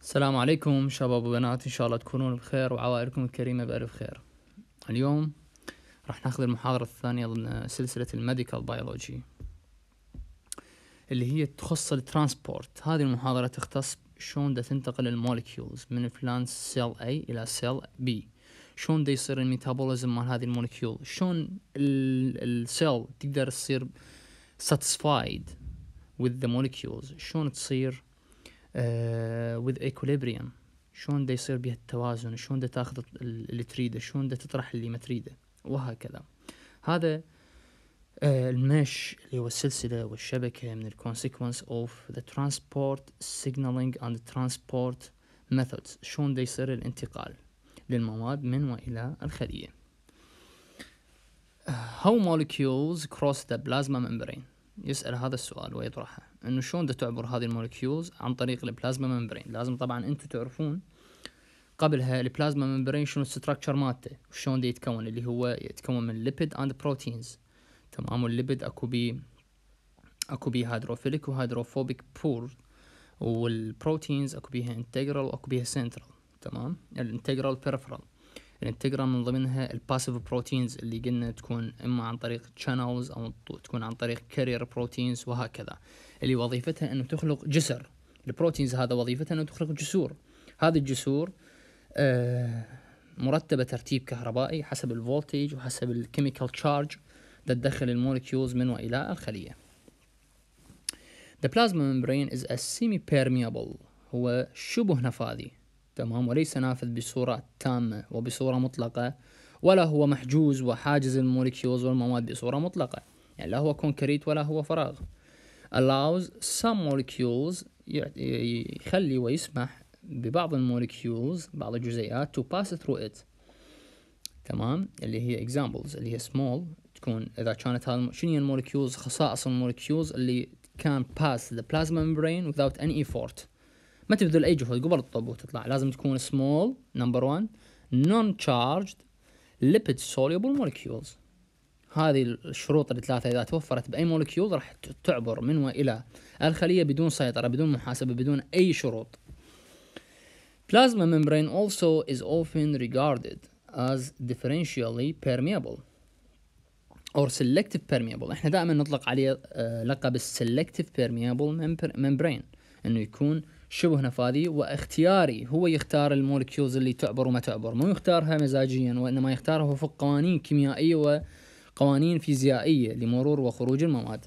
السلام عليكم شباب وبنات إن شاء الله تكونون بخير وعوائلكم الكريمة بألف خير. اليوم راح ناخذ المحاضرة الثانية ضمن سلسلة ال medical biology اللي هي تخص ال transport. هذه المحاضرة تختص شلون دا تنتقل ال molecules من فلان cell A إلى cell B. شلون دا يصير ال metabolism مال هذه ال molecule شلون ال cell تقدر تصير satisfied with the molecules شلون تصير with equilibrium. شلون دا يصير بها التوازن؟ شلون دا تاخذ اللي تريده؟ شلون دا تطرح اللي ما تريده؟ وهكذا. هذا uh, المش اللي هو السلسلة والشبكة من ال consequence of the transport signaling and transport methods. شلون دا يصير الانتقال للمواد من وإلى الخلية. how molecules cross the plasma membrane. يسأل هذا السؤال ويطرحه. إنه شلون دا تعبر هذه ال molecules عن طريق ال plasma membrane. لازم طبعا أنتم تعرفون قبلها ال plasma membrane شنو ال structure مالته وشلون دا يتكون اللي هو يتكون من lipid and proteins تمام وال lipid أكو بي أكو بي hydrophilic و hydrophobic pore وال proteins أكو بيها integral واكو بيها سنترال تمام؟ ال integral peripheral ال integral من ضمنها ال passive proteins اللي قلنا تكون إما عن طريق channels أو تكون عن طريق carrier proteins وهكذا. اللي وظيفتها أنه تخلق جسر. ال proteins هذا وظيفتها أنه تخلق جسور. هذه الجسور آه مرتبة ترتيب كهربائي حسب ال voltage وحسب ال chemical charge تدخل ال molecules من وإلى الخلية The plasma membrane is a semi-permeable هو شبه نفاذي. تمام؟ وليس نافذ بصورة تامة وبصورة مطلقة ولا هو محجوز وحاجز ال molecules والمواد بصورة مطلقة. يعني لا هو كونكريت ولا هو فراغ. Allows some molecules يخلي ويسمح ببعض ال molecules بعض الجزيئات to pass through it. تمام؟ اللي هي examples اللي هي small تكون إذا كانت هذا شنو هي ال molecules؟ خصائص ال molecules اللي كان pass the plasma membrane without any effort. ما تبذل أي جهد قبل الطب وتطلع لازم تكون small number one non charged lipid soluble molecules. هذه الشروط الثلاثة إذا توفرت بأي مولكيول راح تعبر من وإلى الخلية بدون سيطرة بدون محاسبة بدون أي شروط. Plasma membrane also is often regarded as differentially permeable or selective permeable إحنا دائما نطلق عليه لقب ال selective permeable membrane إنه يكون شبه نفاذي واختياري هو يختار ال molecules اللي تعبر وما تعبر مو يختارها مزاجيا وإنما يختارها وفق قوانين كيميائية وقوانين فيزيائية لمرور وخروج المواد.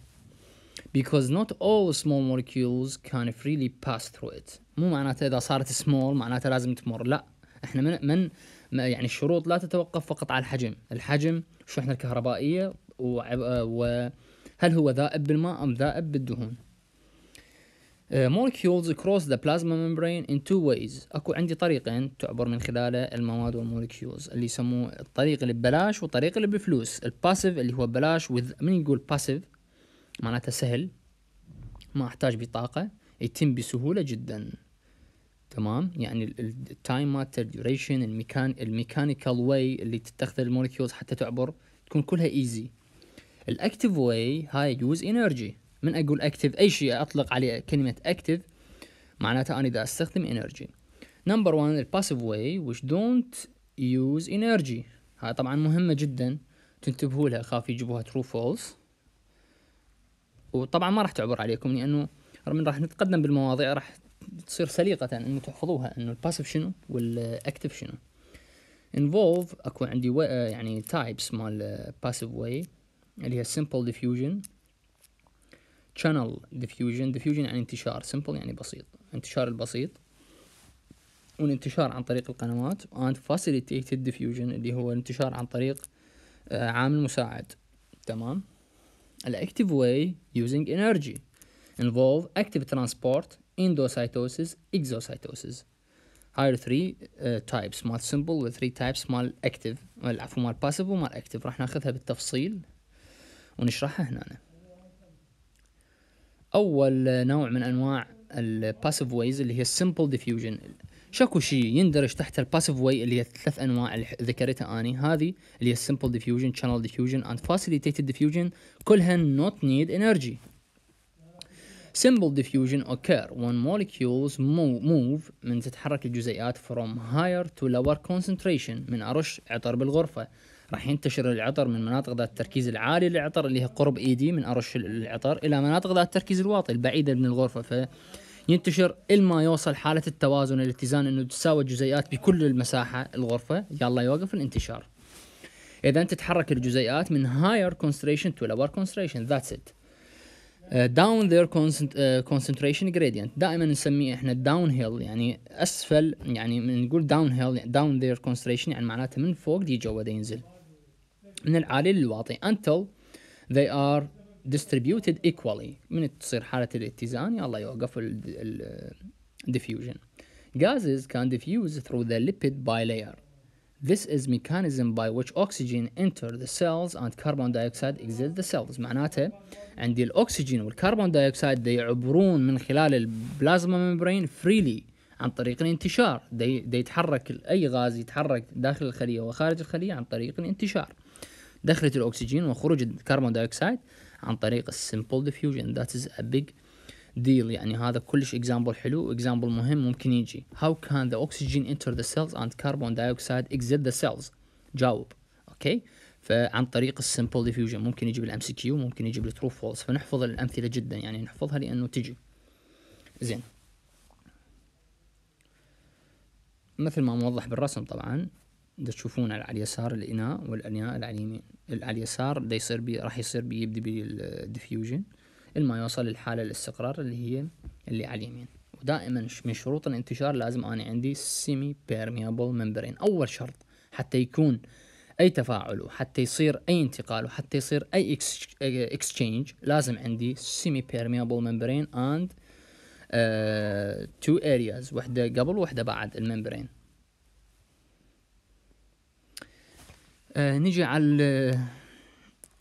Because not all small molecules can freely pass through it. مو معناته إذا صارت small معناته لازم تمر. لا إحنا من من يعني الشروط لا تتوقف فقط على الحجم. الحجم الشحنه الكهربائية وهل هو ذائب بالماء أم ذائب بالدهون؟ Molecules cross the plasma membrane in two ways. أكو عندي طريقين تعبر من خلاله المواد وال molecules اللي يسموه الطريق اللي ببلاش والطريق اللي بفلوس. ال passive اللي هو ببلاش with من يقول passive معناته سهل. ما أحتاج بطاقة. يتم بسهولة جدا. تمام؟ يعني التايم مالته الديوريشن الميكان الميكانيكال واي اللي تتخذ ال molecules حتى تعبر تكون كلها easy ال active way هاي use energy من أقول active أي شيء أطلق عليه كلمة active معناتها أنا إذا أستخدم energy number 1 ال passive way which don't use energy. هاي طبعا مهمة جدا تنتبهوا لها خاف يجيبوها true false وطبعا ما راح تعبر عليكم لأنه من راح نتقدم بالمواضيع راح تصير سليقة انه تحفظوها إنه ال passive شنو وال active شنو. Involve أكو عندي يعني types مال passive way اللي هي simple diffusion. Channel diffusion. Diffusion يعني انتشار. Simple يعني بسيط. انتشار البسيط. والانتشار عن طريق القنوات. And facilitated diffusion اللي هو الانتشار عن طريق عامل مساعد. تمام؟ ال active way using energy. Involve active transport endocytosis exocytosis. هاي 3 types مال simple و 3 تايبس مال active. عفوا مال passive ومال active. راح ناخذها بالتفصيل ونشرحها هنا. أول نوع من أنواع ال passive ways اللي هي ال simple diffusion شكو شيء يندرج تحت ال passive way اللي هي ثلاث أنواع اللي ذكرتها أني. هذه اللي هي ال simple diffusion channel diffusion and facilitated diffusion. كلها not need energy. Simple diffusion occur when molecules move من تتحرك الجزيئات from higher to lower concentration من أرش عطر بالغرفة. راح ينتشر العطر من مناطق ذات التركيز العالي للعطر اللي هي قرب إيدي من أرش العطر إلى مناطق ذات التركيز الواطي البعيدة من الغرفة. فينتشر إلما يوصل حالة التوازن الاتزان إنه تساوي الجزيئات بكل المساحة الغرفة. يلا يوقف الانتشار. إذا تتحرك الجزيئات من higher concentration to lower concentration. That's it. Down their concentration gradient. دائما نسميه إحنا downhill يعني أسفل يعني نقول downhill down their concentration يعني معناته من فوق دي جوا ينزل. من العالي للواطي. Until they are distributed equally. من تصير حالة الاتزان؟ يلا يوقف ال diffusion. Gases can diffuse through the lipid bilayer. This is mechanism by which oxygen enter the cells and carbon dioxide exit the cells. معناته عندي الأكسجين وال carbon dioxide دي يعبرون من خلال ال plasma membrane freely عن طريق الانتشار. دي, دي يتحرك أي غاز يتحرك داخل الخلية وخارج الخلية عن طريق الانتشار. دخلة الأكسجين وخروج ال carbon dioxide عن طريق ال simple diffusion that is a big deal يعني هذا كلش example حلو example مهم ممكن يجي. How can the oxygen enter the cells and carbon dioxide exit the cells? جاوب. okay فعن طريق ال simple diffusion ممكن يجي بال MCQ ممكن يجي بال true false فنحفظ الأمثلة جدا. يعني نحفظها لأنه تجي. زين. مثل ما موضح بالرسم طبعا دا على اليسار الاناء والاناء على اليمين على اليسار دا يصير بي راح يصير بيبدي بال diffusion الماء يوصل للحالة الاستقرار اللي هي اللي على اليمين. ودائما من شروط الانتشار لازم أنا عندي semipermeable membrane أول شرط حتى يكون أي تفاعل وحتى يصير أي انتقال وحتى يصير أي exchange لازم عندي semipermeable membrane and two areas وحدة قبل وحدة بعد ال membrane. آه نجي على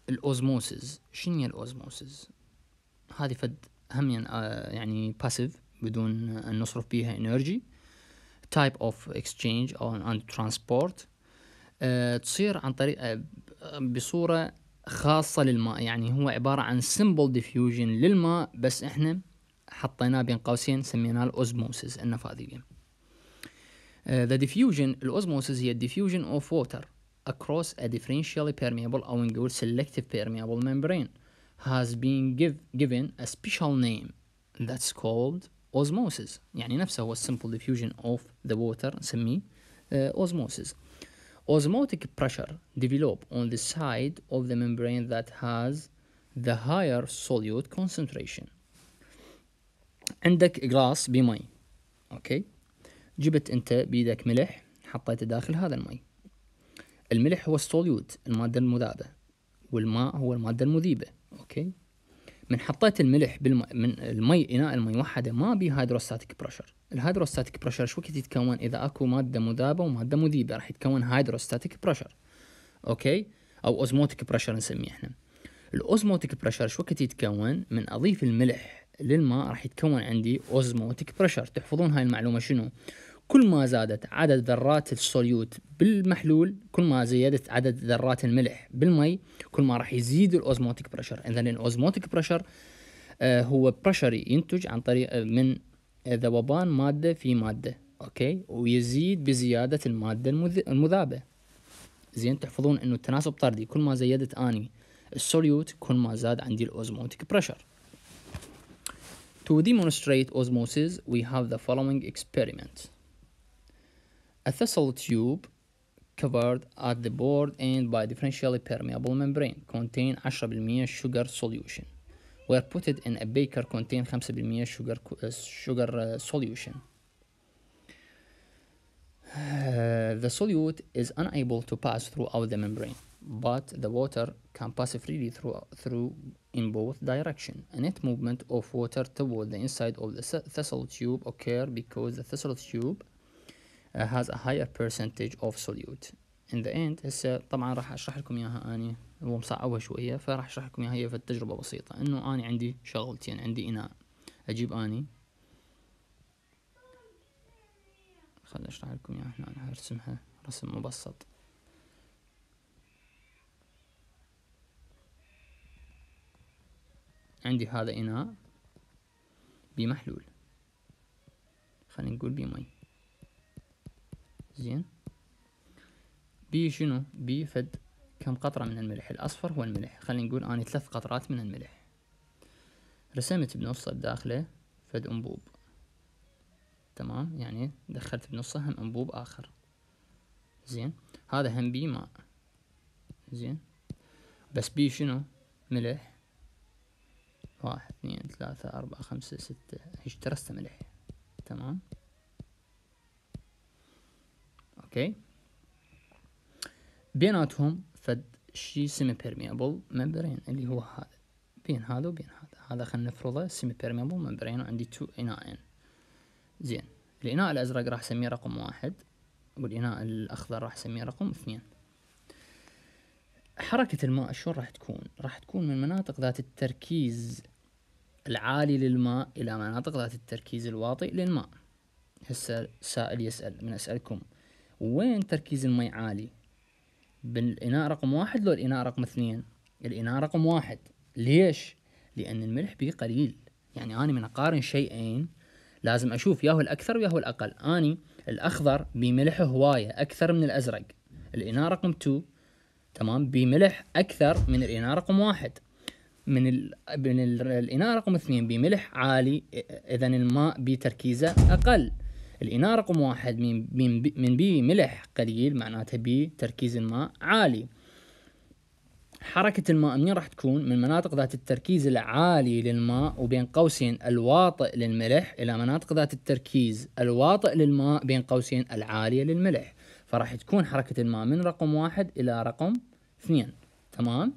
ال osmosis شنو هي ال osmosis هذه فد هم يعني, آه يعني passive بدون أن نصرف بيها energy type of exchange أو and transport تصير عن طريق آه بصورة خاصة للماء. يعني هو عبارة عن simple diffusion للماء بس إحنا حطيناه بين قوسين سميناه ال osmosis النفاذية. Uh, the diffusion ال osmosis هي diffusion of water. across a differentially permeable أو نقول selective permeable membrane has been give, given a special name that's called osmosis يعني نفسه هو simple diffusion of the water نسميه uh, osmosis osmotic pressure develop on the side of the membrane that has the higher solute concentration عندك جلاس بمي اوكي جبت انت بيدك ملح حطيته داخل هذا المي الملح هو السوليوت المادة المذابة والماء هو المادة المذيبة okay؟ من حطيت الملح بالم... من المي إناء المي وحده ما بي hydrostatic pressure. ال hydrostatic pressure شو وقت يتكون؟ إذا أكو مادة مذابة ومادة مذيبة راح يتكون hydrostatic pressure okay؟ أو osmotic pressure نسميه إحنا. ال osmotic pressure شو وقت يتكون؟ من أضيف الملح للماء راح يتكون عندي osmotic pressure. تحفظون هاي المعلومة شنو؟ كل ما زادت عدد ذرات ال solute بالمحلول كل ما زيادت عدد ذرات الملح بالمي كل ما راح يزيد ال osmotic pressure اذا ال osmotic pressure آه هو pressure ينتج عن طريق من ذوبان مادة في مادة okay؟ ويزيد بزيادة المادة المذابة. زين؟ تحفظون إنه التناسب طردي. كل ما زيدت أني ال solute كل ما زاد عندي ال osmotic pressure To demonstrate osmosis, we have the following experiment. A thistle tube covered at the board end by differentially permeable membrane contain 10% sugar solution were put in a beaker contain 5% sugar sugar uh, solution. Uh, the solute is unable to pass throughout the membrane, but the water can pass freely through, through in both direction. A net movement of water toward the inside of the thistle tube occur because the thistle tube uh, has a higher percentage of solute. In the end هسه طبعا راح أشرح لكم إياها. اني هو مصعبها شوية فراح أشرح لكم إياها. هي في التجربة بسيطة. إنه اني عندي شغلتين. عندي إناء. أجيب أني. خليني أشرح لكم إياها. هنا أنا ارسمها رسم مبسط. عندي هذا إناء بي محلول خلينا نقول بي مي زين. بي شنو؟ بي فد كم قطرة من الملح؟ الأصفر هو الملح. خلينا نقول أني ثلاث قطرات من الملح. رسمت بنصه بداخله فد أنبوب. تمام؟ يعني دخلت بنصه هم أنبوب آخر. زين؟ هذا هم بي ماء. زين؟ بس بي شنو؟ ملح. واحد اثنين ثلاثة أربعة خمسة ستة هيش ترست ملح. تمام؟ okay بيناتهم فد شي semipermeable membrane اللي هو هذا بين هذا وبين هذا. هذا خلينا نفرضه semipermeable membrane وعندي two اناءين زين. الإناء الأزرق راح اسميه رقم واحد والإناء الأخضر راح اسميه رقم اثنين. حركة الماء شلون راح تكون؟ راح تكون من مناطق ذات التركيز العالي للماء إلى مناطق ذات التركيز الواطئ للماء. هسه سائل يسأل من أسألكم. وين تركيز الماء عالي؟ بالإناء رقم واحد لو الإناء رقم اثنين. الإناء رقم واحد. ليش؟ لأن الملح بيه قليل. يعني أنا من أقارن شيئين لازم أشوف ياهو الأكثر وياهو الأقل. أني الأخضر بملح هواية أكثر من الأزرق. الإناء رقم 2 تمام؟ بملح أكثر من الإناء رقم واحد. من ال... من ال... الإناء رقم اثنين بملح عالي. إذا الماء بتركيزه أقل. الإناء رقم واحد من من بي, ملح قليل معناته بي تركيز الماء عالي. حركة الماء منين راح تكون؟ من مناطق ذات التركيز العالي للماء وبين قوسين الواطئ للملح إلى مناطق ذات التركيز الواطئ للماء بين قوسين العالية للملح. فراح تكون حركة الماء من رقم واحد إلى رقم اثنين. تمام؟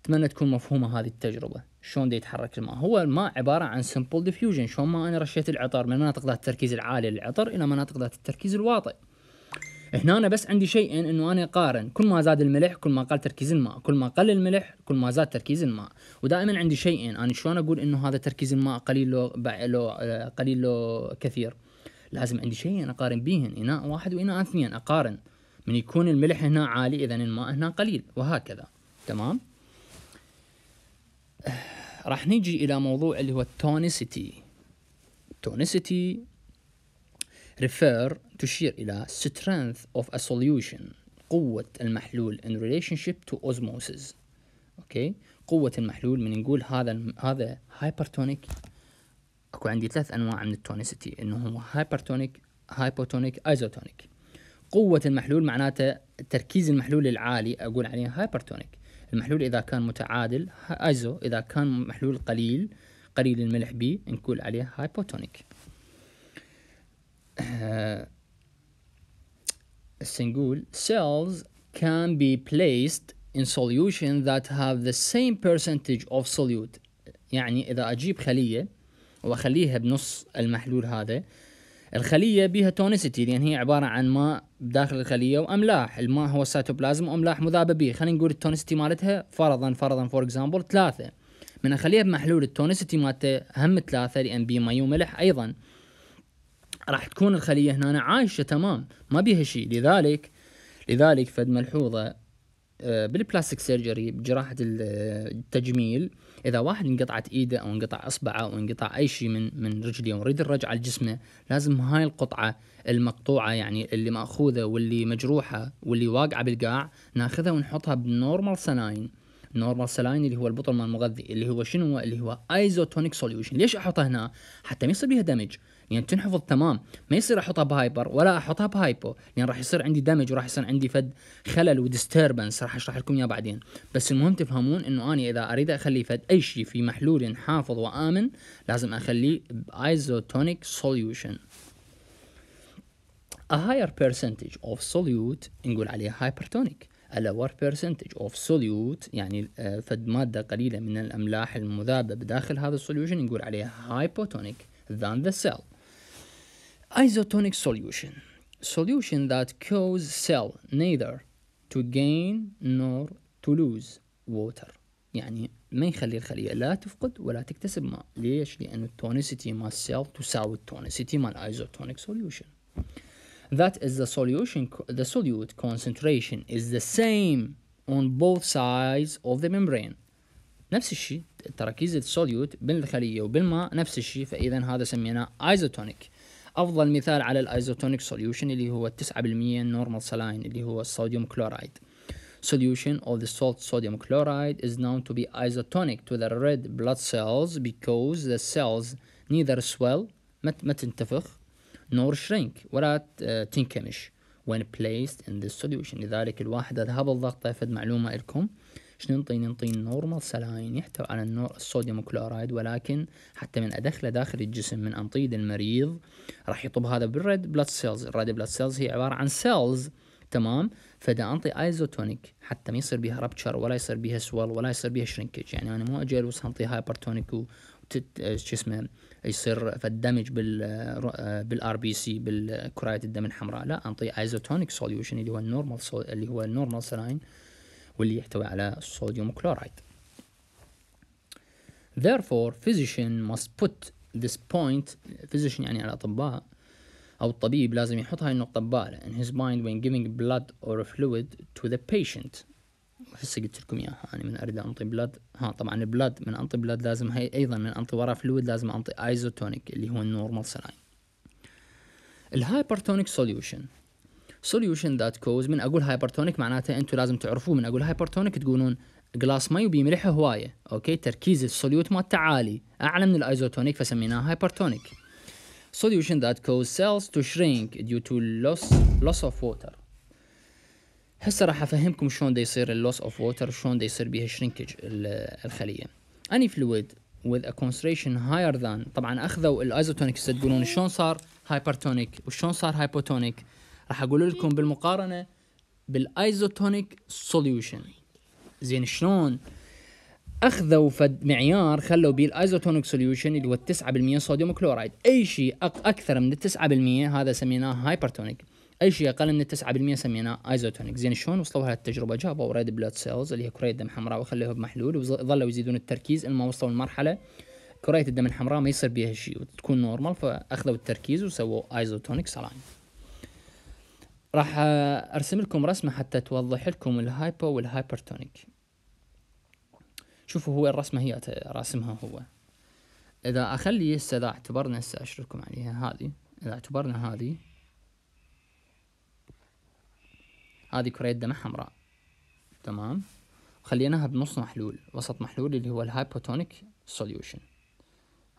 أتمنى تكون مفهومة هذه التجربة. شلون يتحرك الماء. هو الماء عبارة عن simple diffusion شلون ما أنا رشيت العطر من مناطق ذات التركيز العالي للعطر إلى مناطق ذات التركيز الواطئ هنا أنا بس عندي شيئين إنه أنا أقارن. كل ما زاد الملح كل ما قل تركيز الماء. كل ما قل الملح كل ما زاد تركيز الماء. ودائما عندي شيئين أنا شلون أقول إنه هذا تركيز الماء قليل لو, لو قليل لو كثير؟ لازم عندي شيئين أقارن بيهن إناء واحد وإناء اثنين. أقارن. من يكون الملح هنا عالي اذا الماء هنا قليل. وهكذا. تمام؟ راح نيجي إلى موضوع اللي هو ال tonicity tonicity refer تشير إلى strength of a solution قوة المحلول in relationship to osmosis. okay؟ قوة المحلول من نقول هذا هذا hypertonic أكو عندي ثلاث أنواع من ال tonicity إنه هو hypertonic hypotonic isotonic قوة المحلول معناته تركيز المحلول العالي أقول عليه hypertonic المحلول إذا كان متعادل ايزو إذا كان محلول قليل قليل الملح بي نقول عليه hypotonic هسه نقول cells can be placed in solution that have the same percentage of solute. يعني إذا أجيب خلية وأخليها بنص المحلول هذا الخلية بها tonicity لأن هي عبارة عن ماء داخل الخلية وأملاح. الماء هو السيتوبلازم وأملاح مذابة به خلينا نقول ال tonicity مالتها فرضا فرضا for example ثلاثة. من اخليها بمحلول ال tonicity مالته هم ثلاثة لأن بي مي وملح أيضا. راح تكون الخلية هنا عايشة تمام ما بيها شيء. لذلك لذلك فد ملحوظة آه، بال plastic surgery بجراحة التجميل إذا واحد انقطعت إيده أو انقطع إصبعه أو انقطع أي شيء من من رجليه ونريد نرجعه لجسمه لازم هاي القطعة المقطوعة يعني اللي مأخوذة واللي مجروحة واللي واقعة بالقاع ناخذها ونحطها ب normal saline normal saline اللي هو البطل مال المغذي اللي هو شنو؟ اللي هو isotonic solution ليش أحطها هنا؟ حتى ما يصير بيها damage يعني تنحفظ تمام. ما يصير أحطها ب hyper ولا أحطها ب hypo لأن يعني راح يصير عندي damage وراح يصير عندي فد خلل و disturbance راح أشرح لكم إياه بعدين. بس المهم تفهمون إنه اني إذا أريد أخلي فد أي شيء في محلول حافظ وآمن لازم أخليه ب isotonic solution A higher percentage of solute نقول عليه hypertonic. A lower percentage of solute يعني آه، فد مادة قليلة من الأملاح المذابة بداخل هذا ال solution نقول عليه hypotonic than the cell. isotonic solution solution that cause cell neither to gain nor to lose water يعني ما يخلي الخلية لا تفقد ولا تكتسب ماء ليش؟ لأن التونيسيتي مال السيل تساوي التونيسيتي مال isotonic solution that is the solution the solute concentration is the same on both sides of the membrane نفس الشيء تراكيز السوليوت بالخليه وبالماء نفس الشيء فاذا هذا سميناه ايزوتونيك افضل مثال على ال isotonic solution اللي هو 9% normal saline اللي هو ال sodium chloride solution of the salt sodium chloride is known to be isotonic to the red blood cells because the cells neither swell ما تنتفخ nor shrink ولا تنكمش when placed in this solution لذلك الواحد هذا الضغط فد معلومة لكم شنو نعطي نعطي normal saline يحتوي على النور ال sodium chloride ولكن حتى من أدخله داخل الجسم من أنطيه المريض راح يطب هذا بال red blood cells ال red blood cells هي عبارة عن cells تمام؟ فدا أنطي isotonic حتى ما يصير بيها rupture ولا يصير بيها swell ولا يصير بيها shrinkage يعني أنا مو أجي الوس أنطي hypertonic شو اسمه؟ يصير فد damage بال بال RBC بالكرات الدم الحمراء. لا أنطي isotonic solution اللي هو ال normal اللي هو ال normal saline واللي يحتوي على ال sodium chloride. Therefore physician must put this point physician يعني الأطباء أو الطبيب لازم يحط هاي النقطة بباله in his mind when giving blood or fluid to the patient. هسه قلت لكم إياها أنا من أريد أنطي blood ها طبعا ال blood من أنطي blood لازم هي أيضا من أنطي وراه fluid لازم أنطي isotonic اللي هو ال normal saline ال hypertonic solution solution that cause من أقول hypertonic معناته أنتم لازم تعرفوه من أقول hypertonic تقولون glass مي وبي ملح هوايه okay تركيز ال solute مالته عالي اعلى من ال isotonic فسميناه hypertonic solution that cause cells to shrink due to loss loss of water. هسه راح افهمكم شلون دا يصير ال loss of water شلون دا يصير بيها shrinkage الخليه any fluid with a concentration higher than طبعا اخذوا ال isotonic تقولون شلون صار hypertonic وشلون صار hypotonic راح أقول لكم بالمقارنة بال isotonic solution زين شلون؟ أخذوا فد معيار خلوا بيه ال isotonic solution اللي هو 9% sodium chloride. أي شيء أكثر من 9% هذا سميناه hypertonic أي شيء أقل من 9% سميناه isotonic زين شلون وصلوا هالتجربه جابوا red blood cells اللي هي كريه دم حمراء وخلوها بمحلول وظلوا يزيدون التركيز لما وصلوا لمرحلة كريه الدم الحمراء ما يصير بيها شيء وتكون normal فأخذوا التركيز وسووا isotonic saline راح أرسم لكم رسمة حتى توضح لكم ال hypo وال hypertonic. شوفوا هو الرسمة هي راسمها هو. إذا أخلي هسه اذا اعتبرنا هسه أشر لكم عليها هذه. إذا اعتبرنا هذه. هذه كرية دم حمراء تمام؟ خليناها بنص محلول. وسط محلول اللي هو ال hypotonic solution.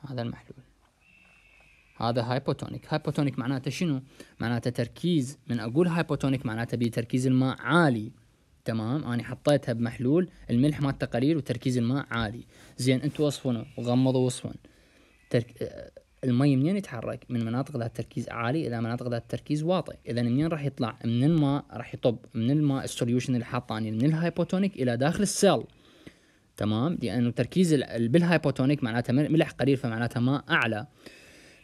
هذا المحلول. هذا hypotonic. hypotonic معناته شنو؟ معناته تركيز. من أقول hypotonic معناته بتركيز الماء عالي. تمام؟ أنا حطيتها بمحلول الملح مالته قليل وتركيز الماء عالي. زين أنتوا وصفنوا وغمضوا وصفنوا. ترك... المي منين يتحرك؟ من مناطق ذات تركيز عالي إلى مناطق ذات تركيز واطي. إذا منين راح يطلع؟ من الماء راح يطب. من الماء ال solution اللي حاطاني من ال hypotonic إلى داخل ال cell. تمام؟ لأنه تركيز بال hypotonic معناته ملح قليل فمعناته ماء أعلى.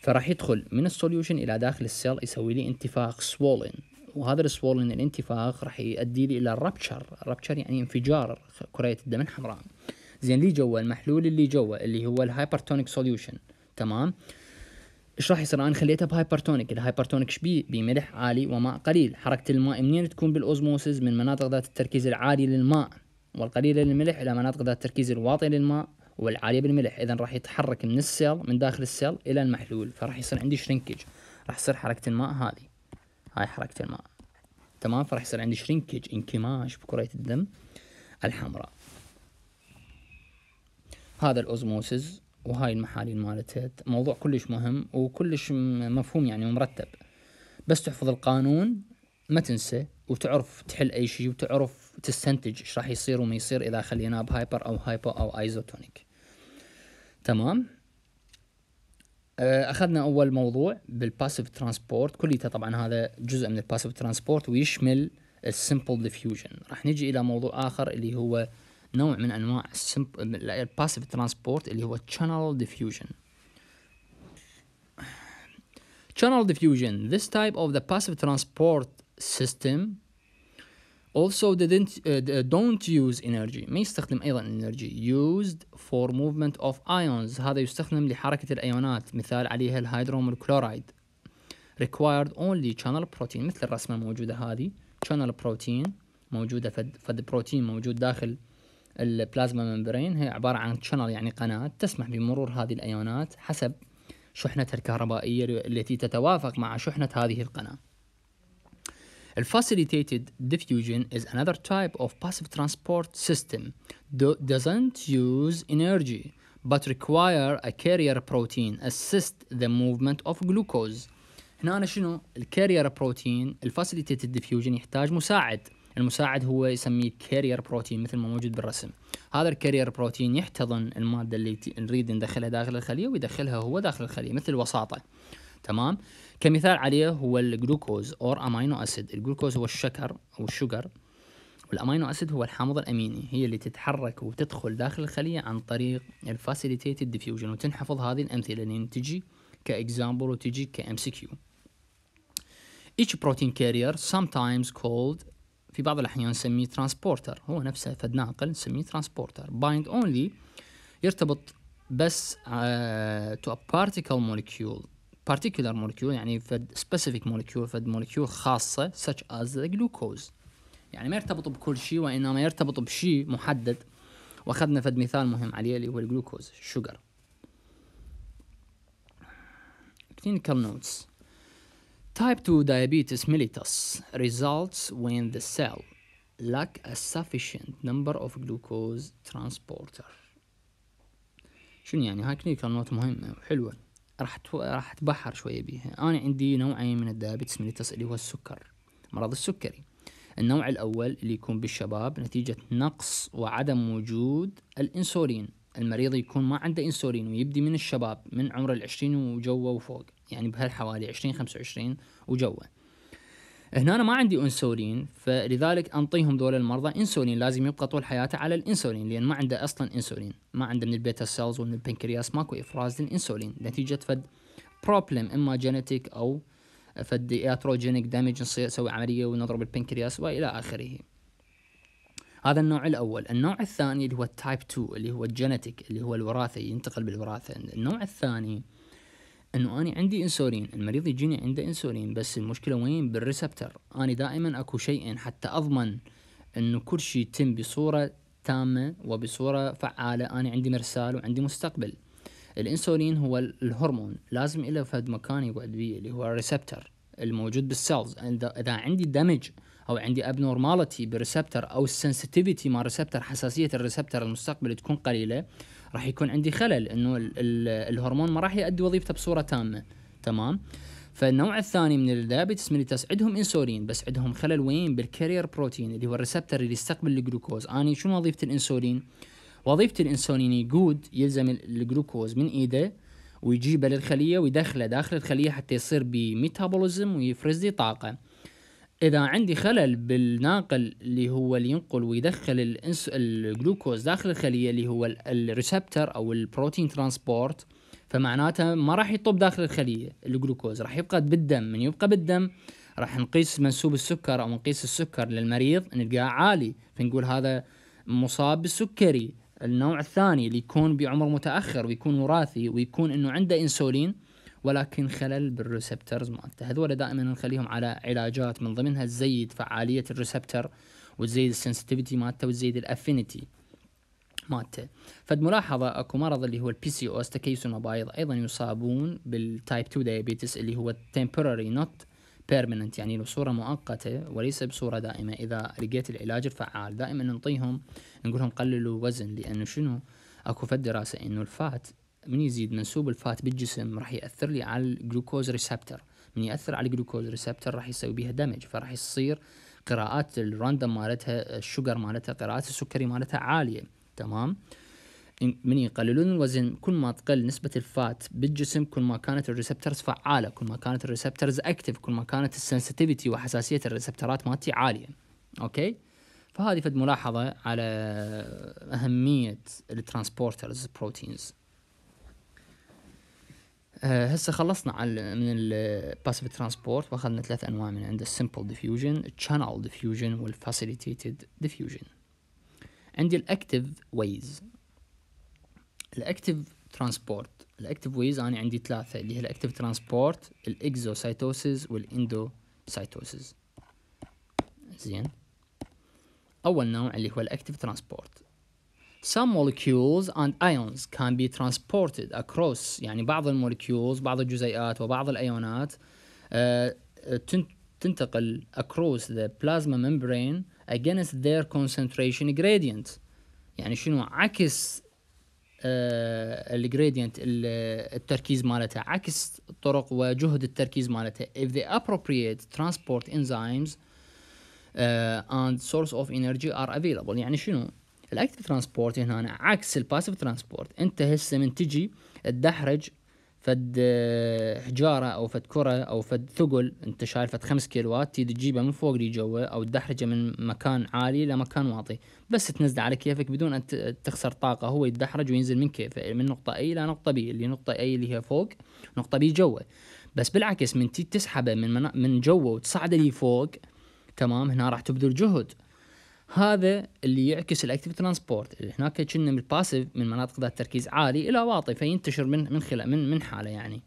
فراح يدخل من ال solution إلى داخل ال cell يسوي لي انتفاخ swollen وهذا ال swollen الانتفاخ راح يؤدي لي إلى ال rupture ال rupture يعني انفجار كرية الدم الحمراء. زين اللي جوا المحلول اللي جوا اللي هو ال hypertonic solution تمام؟ إيش راح يصير؟ أنا خليتها ب hypertonic ال hypertonic إيش بيه بملح عالي وماء قليل. حركة الماء منين تكون؟ بال osmosis من مناطق ذات التركيز العالي للماء. والقليله للملح إلى مناطق ذات التركيز الواطي للماء. والعالية بالملح. اذا راح يتحرك من ال cell من داخل ال cell إلى المحلول. فراح يصير عندي shrinkage راح يصير حركة الماء هذه. هاي حركة الماء. تمام؟ فراح يصير عندي shrinkage انكماش بكرية الدم الحمراء. هذا ال osmosis وهاي المحاليل مالتها موضوع كلش مهم وكلش مفهوم يعني ومرتب. بس تحفظ القانون ما تنسى وتعرف تحل أي شيء وتعرف تستنتج إيش راح يصير وما يصير إذا خليناه ب hyper أو hypo أو isotonic. تمام؟ أخذنا أول موضوع بال passive transport كليته طبعا هذا جزء من ال passive transport ويشمل ال simple diffusion راح نجي إلى موضوع آخر اللي هو نوع من أنواع ال passive transport اللي هو channel diffusion. Channel diffusion. This type of the passive transport system also didn't uh, don't use energy. ما يستخدم أيضا energy. Used for movement of ions. هذا يستخدم لحركة الأيونات. مثال عليها ال hydrogen chloride. Required only channel protein. مثل الرسمة الموجودة هذه. Channel protein موجودة. فد, فد بروتين موجود داخل ال plasma membrane هي عبارة عن channel يعني قناة تسمح بمرور هذه الأيونات حسب شحنتها الكهربائية التي تتوافق مع شحنة هذه القناة. Facilitated diffusion is another type of passive transport system Do doesn't use energy but require a carrier protein assist the movement of glucose. هنا أنا شنو؟ ال carrier protein ال facilitated diffusion يحتاج مساعد. المساعد هو يسميه carrier protein مثل ما موجود بالرسم. هذا ال carrier protein يحتضن المادة اللي نريد ندخلها داخل الخلية ويدخلها هو داخل الخلية مثل الوساطة. تمام؟ كمثال عليه هو الجلوكوز or amino acid. الجلوكوز هو السكر أو ال sugar وال amino acid هو الحامض الأميني هي اللي تتحرك وتدخل داخل الخلية عن طريق ال facilitated diffusion وتنحفظ هذه الأمثلة لأن تجي ك example وتجي ك MCQ. each protein carrier sometimes called في بعض الأحيان نسميه transporter. هو نفسه فد ناقل نسميه transporter. bind only يرتبط بس uh, to a particle molecule. Particular molecule يعني فد specific molecule فد molecule خاصة such as the glucose يعني ما يرتبط بكل شيء وإنما يرتبط بشيء محدد واخذنا فد مثال مهم عليه اللي هو الجلوكوز الشجر clinical notes Type 2 diabetes mellitus results when the cell lack a sufficient number of glucose transporter شنو يعني هاي clinical note مهمة وحلوة راح راح اتبحر شوية بيها. أنا عندي نوعين من ال diabetes mellitus اللي هو السكر مرض السكري. النوع الأول اللي يكون بالشباب نتيجة نقص وعدم وجود الأنسولين. المريض يكون ما عنده إنسولين ويبدي من الشباب من عمر العشرين وجوه وفوق يعني بهالحوالي عشرين خمسة وعشرين وجوه. هنا أنا ما عندي إنسولين فلذلك أنطيهم دول المرضى. إنسولين لازم يبقى طول حياته على الإنسولين لأن ما عنده أصلا إنسولين. ما عنده من ال beta cells ومن البنكرياس ماكو إفراز للإنسولين. نتيجة فد problem إما genetic أو فد iatrogenic damage نسوي عملية ونضرب البنكرياس وإلى آخره. هذا النوع الأول. النوع الثاني اللي هو ال type 2 اللي هو ال genetic اللي هو الوراثه ينتقل بالوراثة. النوع الثاني إنه أنا عندي إنسولين المريض يجيني عنده إنسولين بس المشكلة وين؟ بال receptor. أنا دائما أكو شيئين حتى أضمن إنه كل شيء يتم بصورة تامة وبصورة فعالة أنا عندي مرسال وعندي مستقبل. الإنسولين هو الهرمون لازم له فد مكان يقعد بيه اللي هو ال receptor الموجود بال cells إذا عندي damage أو عندي abnormality بال receptor أو ال sensitivity مال receptor حساسية ال receptor المستقبل تكون قليلة راح يكون عندي خلل إنه الهرمون ما راح يؤدي وظيفته بصورة تامة تمام؟ فالنوع الثاني من ال diabetes mellitus عندهم إنسولين بس عندهم خلل وين؟ بال carrier protein اللي هو ال receptor اللي يستقبل الجلوكوز. اني شنو وظيفة الإنسولين؟ وظيفة الإنسولين يقود يلزم الجلوكوز من إيده ويجيبه للخلية ويدخله داخل الخلية حتى يصير ب metabolism ويفرز لي طاقة. إذا عندي خلل بالناقل اللي هو اللي ينقل ويدخل الانس الجلوكوز داخل الخلية اللي هو ال receptor أو ال protein transport فمعناته ما راح يطب داخل الخلية الجلوكوز راح يبقى بالدم. من يبقى بالدم راح نقيس منسوب السكر أو نقيس السكر للمريض نلقاه عالي فنقول هذا مصاب بالسكري. النوع الثاني اللي يكون بعمر متأخر ويكون وراثي ويكون إنه عنده إنسولين ولكن خلل بال receptors مالته. هذول دائما نخليهم على علاجات من ضمنها تزيد فعالية ال receptor وتزيد ال sensitivity مالته وتزيد ال affinity مالته. فد ملاحظة أكو مرض اللي هو ال PCO تكيس المبايض أيضا يصابون بال type 2 diabetes اللي هو temporary not permanent يعني بصورة مؤقتة وليس بصورة دائمة. إذا لقيت العلاج الفعال دائما نعطيهم نقول لهم قللوا وزن لأنه شنو؟ أكو فد دراسة إنه ال fat من يزيد منسوب ال fat بالجسم راح يأثر لي على ال glucose receptor. من يأثر على ال glucose receptor راح يسوي بيها damage فراح يصير قراءات ال random مالتها ال sugar مالتها قراءات السكري مالتها عالية. تمام؟ من يقللون الوزن. كل ما تقل نسبة ال fat بالجسم كل ما كانت ال receptors فعالة كل ما كانت ال receptors active كل ما كانت ال sensitivity وحساسية الريسبترات مالتي عالية. okay؟ فهذه فد ملاحظة على أهمية ال transporters proteins هسه خلصنا على من ال passive transport وأخذنا ثلاث أنواع من عند ال simple diffusion ال channel diffusion وال facilitated diffusion عندي ال active ways ال active transport ال active ways أنا عندي ثلاثة اللي هي ال active transport ال exocytosis وال endocytosis زين. أول نوع اللي هو ال active transport some molecules and ions can be transported across يعني بعض المولكيولز بعض الجزيئات وبعض الايونات آه، تن- تنتقل across the plasma membrane against their concentration gradient يعني شنو عكس الجريدينت التركيز مالتها عكس الطرق وجهد التركيز مالتها if the appropriate transport enzymes uh, and source of energy are available يعني شنو ال active transport هنا عكس ال passive transport أنت هسه من تجي تدحرج فد حجارة أو فد كرة أو فد ثقل أنت شايل فد خمس كيلوات تيجي تجيبها من فوق لي جوا أو تدحرجه من مكان عالي لمكان واطي. بس تنزله على كيفك بدون أن تخسر طاقة. هو يتدحرج وينزل من كيفه من نقطة A إلى نقطة B اللي نقطة A اللي هي فوق نقطة B جوا بس بالعكس من تجي تسحبه من من جوا وتصعده لي فوق تمام هنا راح تبذل جهد. هذا اللي يعكس ال active transport. هناك قلنا من ال passive من مناطق ذات تركيز عالي إلى واطي فينتشر من من خلال من من حاله يعني.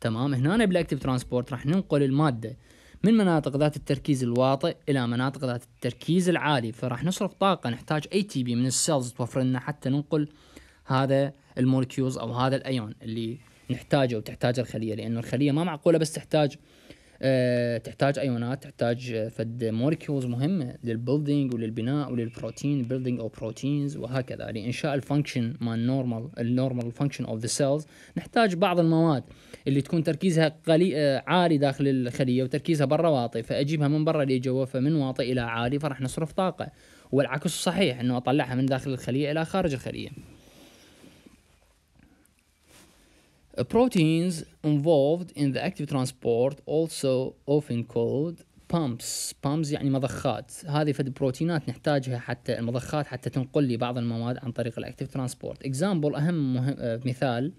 تمام؟ هنا بال active transport. راح ننقل المادة من مناطق ذات التركيز الواطئ إلى مناطق ذات التركيز العالي. فراح نصرف طاقة نحتاج ATP من ال cells توفر لنا حتى ننقل هذا ال molecules أو هذا الأيون اللي نحتاجه وتحتاجه الخلية لأنه الخلية ما معقولة بس تحتاج أه تحتاج ايونات تحتاج فد molecules مهمه لل building وللبناء ولل protein building أو proteins وهكذا. لانشاء ال function مال ال normal ال normal function of the cells نحتاج بعض المواد اللي تكون تركيزها قلي آه، عالي داخل الخلية وتركيزها برا واطي فأجيبها من برا لجوا فمن واطي إلى عالي فراح نصرف طاقة. والعكس صحيح إنه أطلعها من داخل الخلية إلى خارج الخلية Uh, Proteins involved in the active transport also often called pumps. Pumps يعني مضخات. هذه فد بروتينات نحتاجها حتى المضخات حتى تنقل لي بعض المواد عن طريق ال active transport example أهم مهم آه، مثال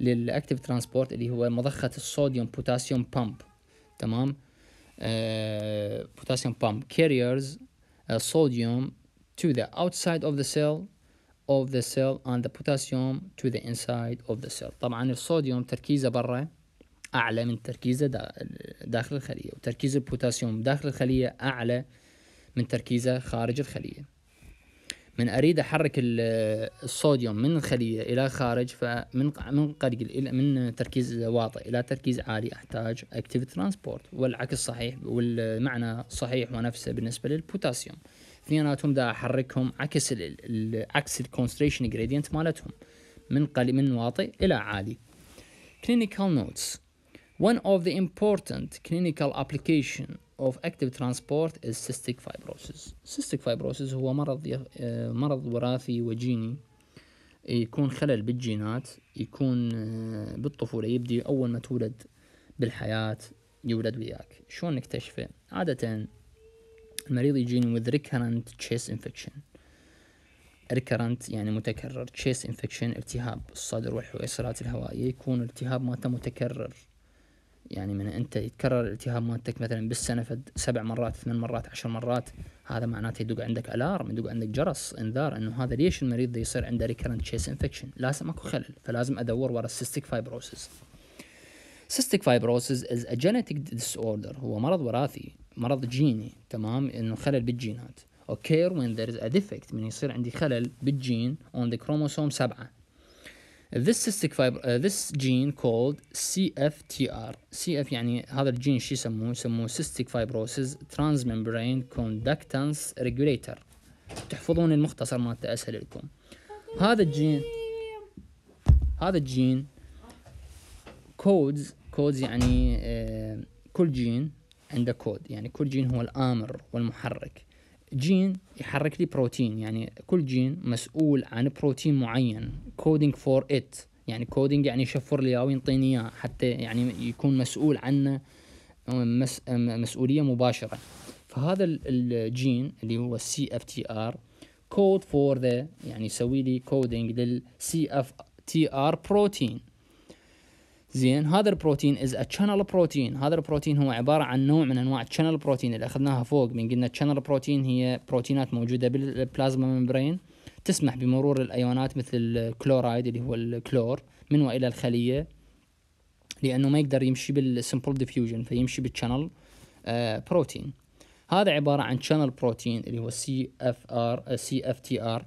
لل active transport اللي هو مضخة الصوديوم بوتاسيوم pump تمام؟ آه بوتاسيوم pump carriers uh, sodium to the outside of the cell of the cell and the potassium to the inside of the cell. طبعا الصوديوم تركيزه برا أعلى من تركيزه دا- داخل الخلية وتركيز البوتاسيوم داخل الخلية أعلى من تركيزه خارج الخلية. من أريد أحرك ال- الصوديوم من الخلية إلى خارج فمن من قليل إلى من تركيز واطئ إلى تركيز عالي أحتاج active transport والعكس صحيح والمعنى صحيح ونفسه بالنسبة للبوتاسيوم. اثنيناتهم دا أحركهم عكس ال- عكس ال concentration gradient مالتهم من قليل من واطئ إلى عالي. Clinical notes. One of the important clinical application of active transport is cystic fibrosis. Cystic fibrosis هو مرض ي- آه، مرض وراثي وجيني. يكون خلل بالجينات يكون آه، بالطفولة يبدي أول ما تولد بالحياة يولد وياك. شلون نكتشفه؟ عادة المريض يجيني with recurrent chest infection. recurrent يعني متكرر. chest infection التهاب الصدر والحويصلات الهوائية يكون الالتهاب مالته متكرر. يعني من أنت يتكرر الالتهاب مالتك مثلا بالسنة فد سبع مرات ثمان مرات عشر مرات هذا معناته يدق عندك alarm يدق عندك جرس انذار إنه هذا ليش المريض يصير عنده recurrent chest infection لازم أكو خلل فلازم أدور ورا ال cystic fibrosis cystic fibrosis is a genetic disorder هو مرض وراثي. مرض جيني تمام؟ إنه خلل بالجينات occur when there is a defect من يصير عندي خلل بالجين on the chromosome 7 This cystic fiber uh, this gene called CFTR CF يعني هذا الجين شو يسموه؟ يسموه cystic fibrosis transmembrane conductance regulator. تحفظون المختصر مالته أسهل لكم. هذا الجين هذا الجين codes codes يعني آه كل جين عنده كود. يعني كل جين هو الآمر والمحرك. جين يحرك لي بروتين. يعني كل جين مسؤول عن بروتين معين. coding for it يعني coding يعني يشفر لي إياه وينطيني إياه. حتى يعني يكون مسؤول عنه مس مسؤولية مباشرة. فهذا ال- الجين اللي هو ال CFTR code for the يعني يسوي لي coding لل CFTR protein زين هذا البروتين is a channel protein هذا البروتين هو عبارة عن نوع من أنواع ال channel protein اللي أخذناها فوق. من قلنا ال channel protein هي بروتينات موجودة بال plasma membrane تسمح بمرور الأيونات مثل الكلورايد اللي هو الكلور من وإلى الخلية لأنه ما يقدر يمشي بال simple diffusion فيمشي بال channel آه بروتين هذا عبارة عن channel protein اللي هو سي اف ار سي اف تي ار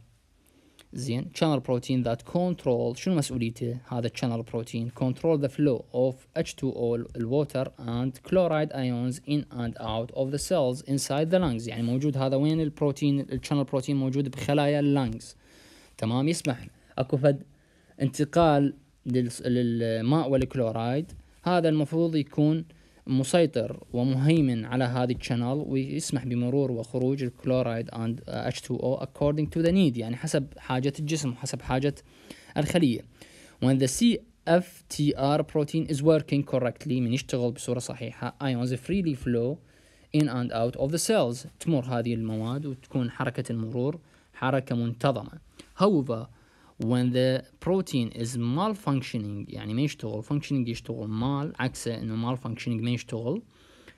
زين. Channel protein that control شنو مسؤوليته هذا channel protein? Control the flow of H2O ال water and chloride ions in and out of the cells inside the lungs. يعني موجود هذا وين البروتين ال channel protein موجود بخلايا ال lungs تمام يسمح أكو فد انتقال للماء والكلورايد. هذا المفروض يكون مسيطر ومهيمن على هذه ال channel ويسمح بمرور وخروج الكلورايد and H2O according to the need يعني حسب حاجة الجسم وحسب حاجة الخلية. When the CFTR protein is working correctly من يشتغل بصورة صحيحة ions freely flow in and out of the cells. تمر هذه المواد وتكون حركة المرور حركة منتظمة. However when the protein is malfunctioning يعني ما يشتغل functioning يشتغل mal عكسه انه malfunctioning ما يشتغل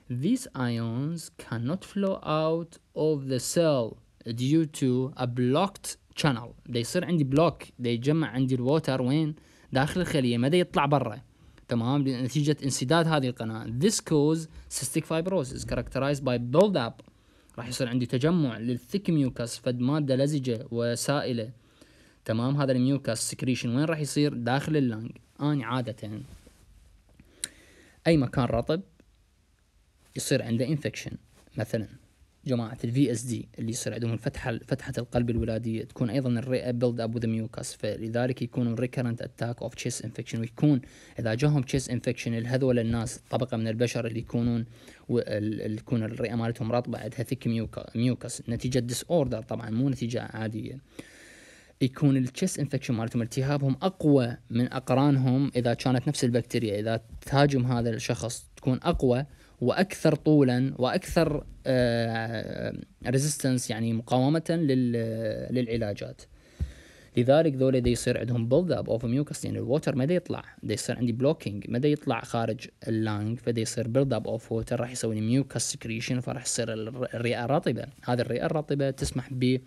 these ions cannot flow out of the cell due to a blocked channel دا يصير عندي بلوك دا يتجمع عندي الووتر وين داخل الخلية ما دا يطلع برا تمام نتيجة انسداد هذه القناة this cause cystic fibrosis characterized by build up راح يصير عندي تجمع للثيك ميوكس فد مادة لزجة وسائلة تمام؟ هذا ال mucus secretion وين راح يصير؟ داخل ال lung أني عادة أي مكان رطب يصير عنده infection مثلا جماعة ال VSD اللي يصير عندهم الفتحة فتحة القلب الولادية تكون أيضا الرئة build up with mucus فلذلك يكون recurrent attack of chest infection ويكون إذا جاهم chest infection لهذول الناس طبقة من البشر اللي يكونون اللي تكون الرئة مالتهم رطبة عندها thick mucus نتيجة disorder طبعا مو نتيجة عادية. يكون ال chest infection مالتهم التهابهم أقوى من أقرانهم إذا كانت نفس البكتيريا. إذا تهاجم هذا الشخص تكون أقوى وأكثر طولا وأكثر resistance آه، يعني مقاومة للعلاجات. لذلك ذولا دي يصير عندهم build up of mucus يعني ال water ما يطلع. دي يصير عندي blocking ما يطلع خارج ال lung فدي يصير build up of water راح يسوي mucus secretion فراح تصير الرئة رطبه هذه الرئة الرطبة تسمح ب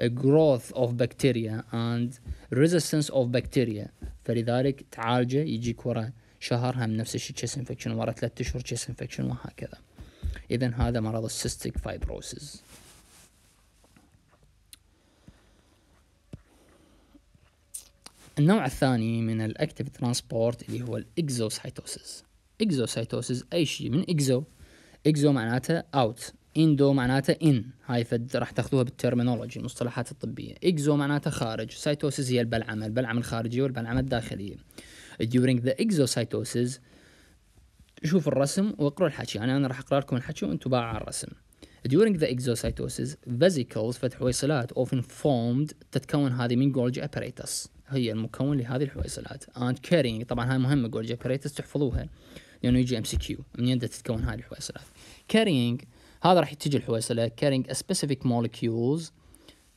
growth of bacteria and resistance of bacteria. فلذلك تعالجه يجيك ورا شهر هم نفس الشيء chest infection ورا ثلاثة أشهر chest infection وهكذا. اذا هذا مرض ال cystic fibrosis النوع الثاني من ال active transport اللي هو ال exocytosis exocytosis أي شيء؟ من اكزو اكزو معناته out endo معناته in. هاي فد راح تاخذوها بال terminology المصطلحات الطبية. exo معناته خارج. cytosis هي البلعمه البلعمه الخارجيه والبلعمه الداخلية. During the exocytosis شوف الرسم واقروا الحكي. يعني أنا راح أقرأ لكم الحكي وأنتم باعوا على الرسم. During the exocytosis vesicles فتح حويصلات often formed تتكون هذه من جولجي apparatus. هي المكون لهذه الحويصلات and carrying طبعا هاي مهمة جولجي apparatus تحفظوها. لأنه يجي MCQ من تتكون هذه الحويصلات carrying هذا راح تجي الحويصلة carrying a specific molecules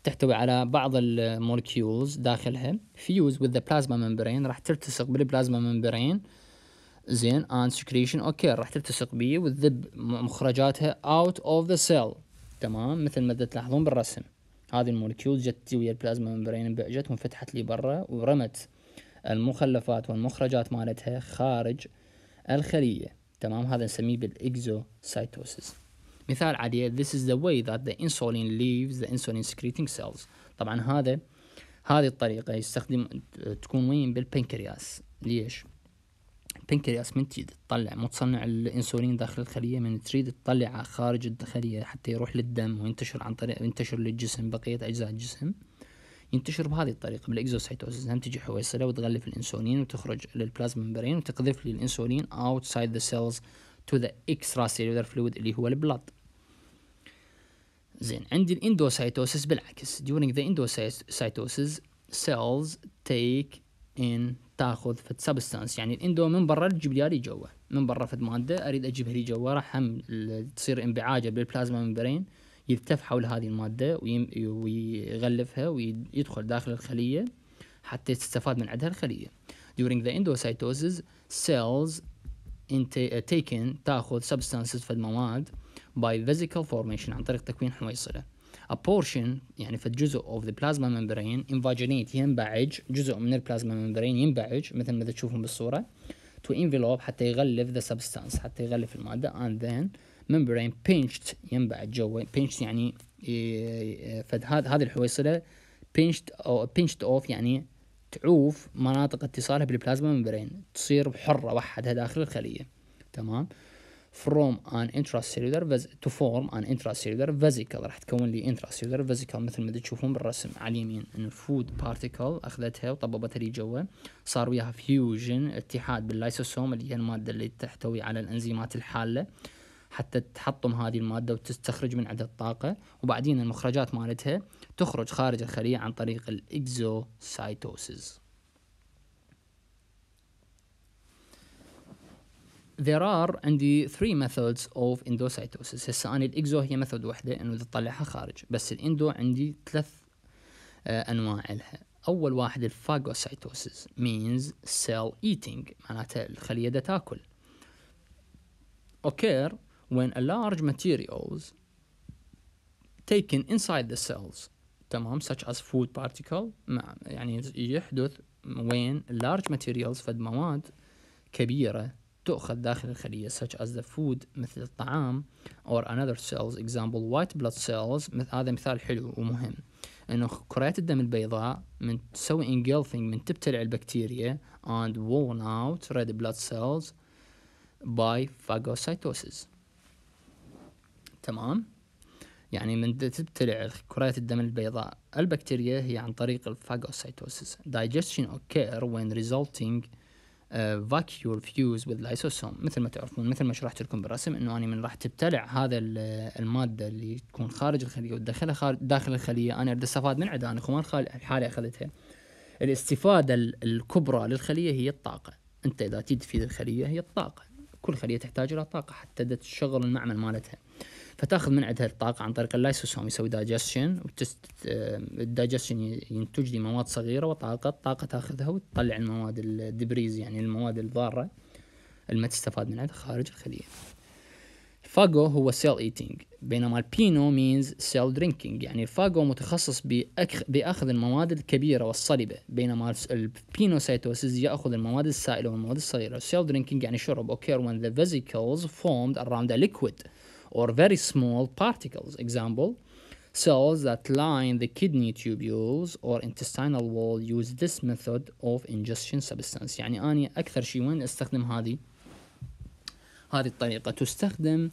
تحتوي على بعض ال molecules داخلها. fuse with the plasma membrane راح تلتصق بال plasma membrane زين and secretion أوكي راح تلتصق بيه وتذب مخرجاتها out of the cell. تمام؟ مثل ما تلاحظون بالرسم. هذه ال molecules جت ويا ال plasma membrane انبعجت وانفتحت لي برا ورمت المخلفات والمخرجات مالتها خارج الخلية. تمام؟ هذا نسميه بال exocytosis. مثال عادي this is the way that the insulin leaves the insulin secreting cells. طبعا هذا هذه الطريقة يستخدم تكون وين؟ بالبنكرياس. ليش؟ البنكرياس من تريد تطلع متصنع الانسولين داخل الخلية من تريد تطلع خارج الخلية حتى يروح للدم وينتشر عن طريق ينتشر للجسم بقية أجزاء الجسم. ينتشر بهذه الطريقة بال exocytosis هم تجي حويصلة وتغلف الانسولين وتخرج لل plasma membrane وتقذف لي الانسولين outside the cells to the extracellular fluid اللي هو ال blood زين. عندي ال endocytosis بالعكس. During the endocytosis cells take in تاخذ فد substance يعني ال endo من برا تجيب لي جوا من برا فد مادة أريد اجيبها لي جوا راح هم تصير انبعاجه بال plasma membrane يلتف حول هذه المادة ويغلفها ويدخل داخل الخلية حتى تستفاد من عندها الخلية. During the endocytosis cells taken تاخذ substances فد مواد by vesicle formation عن طريق تكوين حويصلة a portion يعني في جزء of the plasma membrane invaginate ينبعج. جزء من البلازما membrane ينبعج مثل ما تشوفون بالصورة to envelope حتى يغلف the substance حتى يغلف المادة. And then membrane pinched ينبعج جوا pinched يعني فد هذه الحويصلة pinched أو pinched off يعني تعوف مناطق اتصالها بال plasma membrane تصير حرة وحدها داخل الخلية. تمام؟ From an intracellular to form an intracellular vesicle. راح تكون لي intracellular vesicle مثل ما تشوفون بالرسم. على اليمين انه ال food particle أخذتها وطببتها لي جوا. صار وياها fusion اتحاد باللايسوسوم اللي هي المادة اللي تحتوي على الإنزيمات الحالة. حتى تحطم هذه المادة وتستخرج من عندها الطاقه وبعدين المخرجات مالتها تخرج خارج الخلية عن طريق ال exocytosis. There are عندي three methods of endocytosis. هسه أنا ال exo هي method وحده إنه تطلعها خارج. بس ال endo عندي ثلاث آه أنواع لها. أول واحد ال phagocytosis means cell eating معناتها الخلية دا تاكل. Occur when a large materials taken inside the cells. تمام؟ such as food particle مع يعني يحدث وين large materials فد مواد كبيرة تؤخذ داخل الخلية such as the food مثل الطعام or another cells example white blood cells هذا مثال حلو ومهم. إنه كريات الدم البيضاء من تسوي engulfing من تبتلع البكتيريا and worn out red blood cells by phagocytosis. تمام؟ يعني من تبتلع كريات الدم البيضاء. البكتيريا هي عن طريق ال phagocytosis digestion occur when resulting vacuole fuse with lysosome مثل ما تعرفون مثل ما شرحت لكم بالرسم إنه أنا من راح تبتلع هذا المادة اللي تكون خارج الخلية وتدخلها خارج داخل الخلية. أنا أريد استفاد من عندها الإنزيمات الحالة أخذتها. الاستفادة الكبرى للخلية هي الطاقة. أنت إذا تفيد الخلية هي الطاقة. كل خلية تحتاج إلى طاقة حتى تشغل المعمل مالتها. فتاخذ من عندها الطاقه عن طريق اللايسوسوم يسوي digestion ال digestion ينتج لي مواد صغيرة وطاقة الطاقة تاخذها وتطلع المواد ال debris يعني المواد الضارة اللي ما تستفاد من عندها خارج الخلية. phago هو cell eating بينما ال pino means cell drinking يعني ال phago متخصص بأخ... بأخذ المواد الكبيرة والصلبة. بينما ال pinocytosis يأخذ المواد السائلة والمواد الصغيرة. cell drinking يعني شرب. occur when the vesicles formed around a liquid. Or very small particles. Example, cells that line the kidney tubules or intestinal wall use this method of ingestion substance. يعني أنا أكثر شيء وين أستخدم هذه؟ هذه الطريقة. تستخدم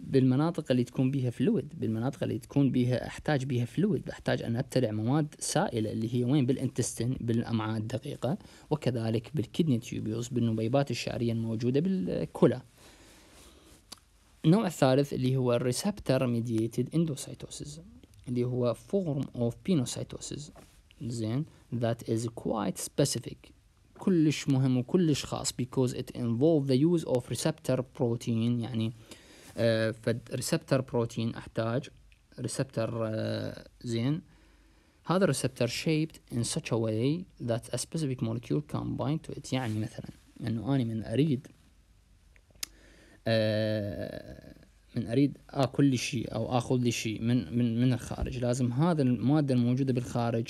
بالمناطق اللي تكون بها fluid بالمناطق اللي تكون بها أحتاج بها fluid بحتاج أن أبتلع مواد سائلة اللي هي وين؟ بال intestine بالأمعاء الدقيقة وكذلك بال kidney tubules بالنبيبات الشعرية الموجودة بالكلى. النوع الثالث اللي هو الريسبتر ميديتد اندوسايتوسيس اللي هو form of pinocytosis زين that is quite specific كلش مهم وكلش خاص because it involve the use of receptor protein يعني آه فد receptor protein احتاج آه زين هذا receptor shaped in such a way that a specific molecule can bind to it يعني مثلا انه اني من اريد آه، من أريد آكل لي شيء أو آخذ لي شيء من من من الخارج. لازم هذا المادة الموجودة بالخارج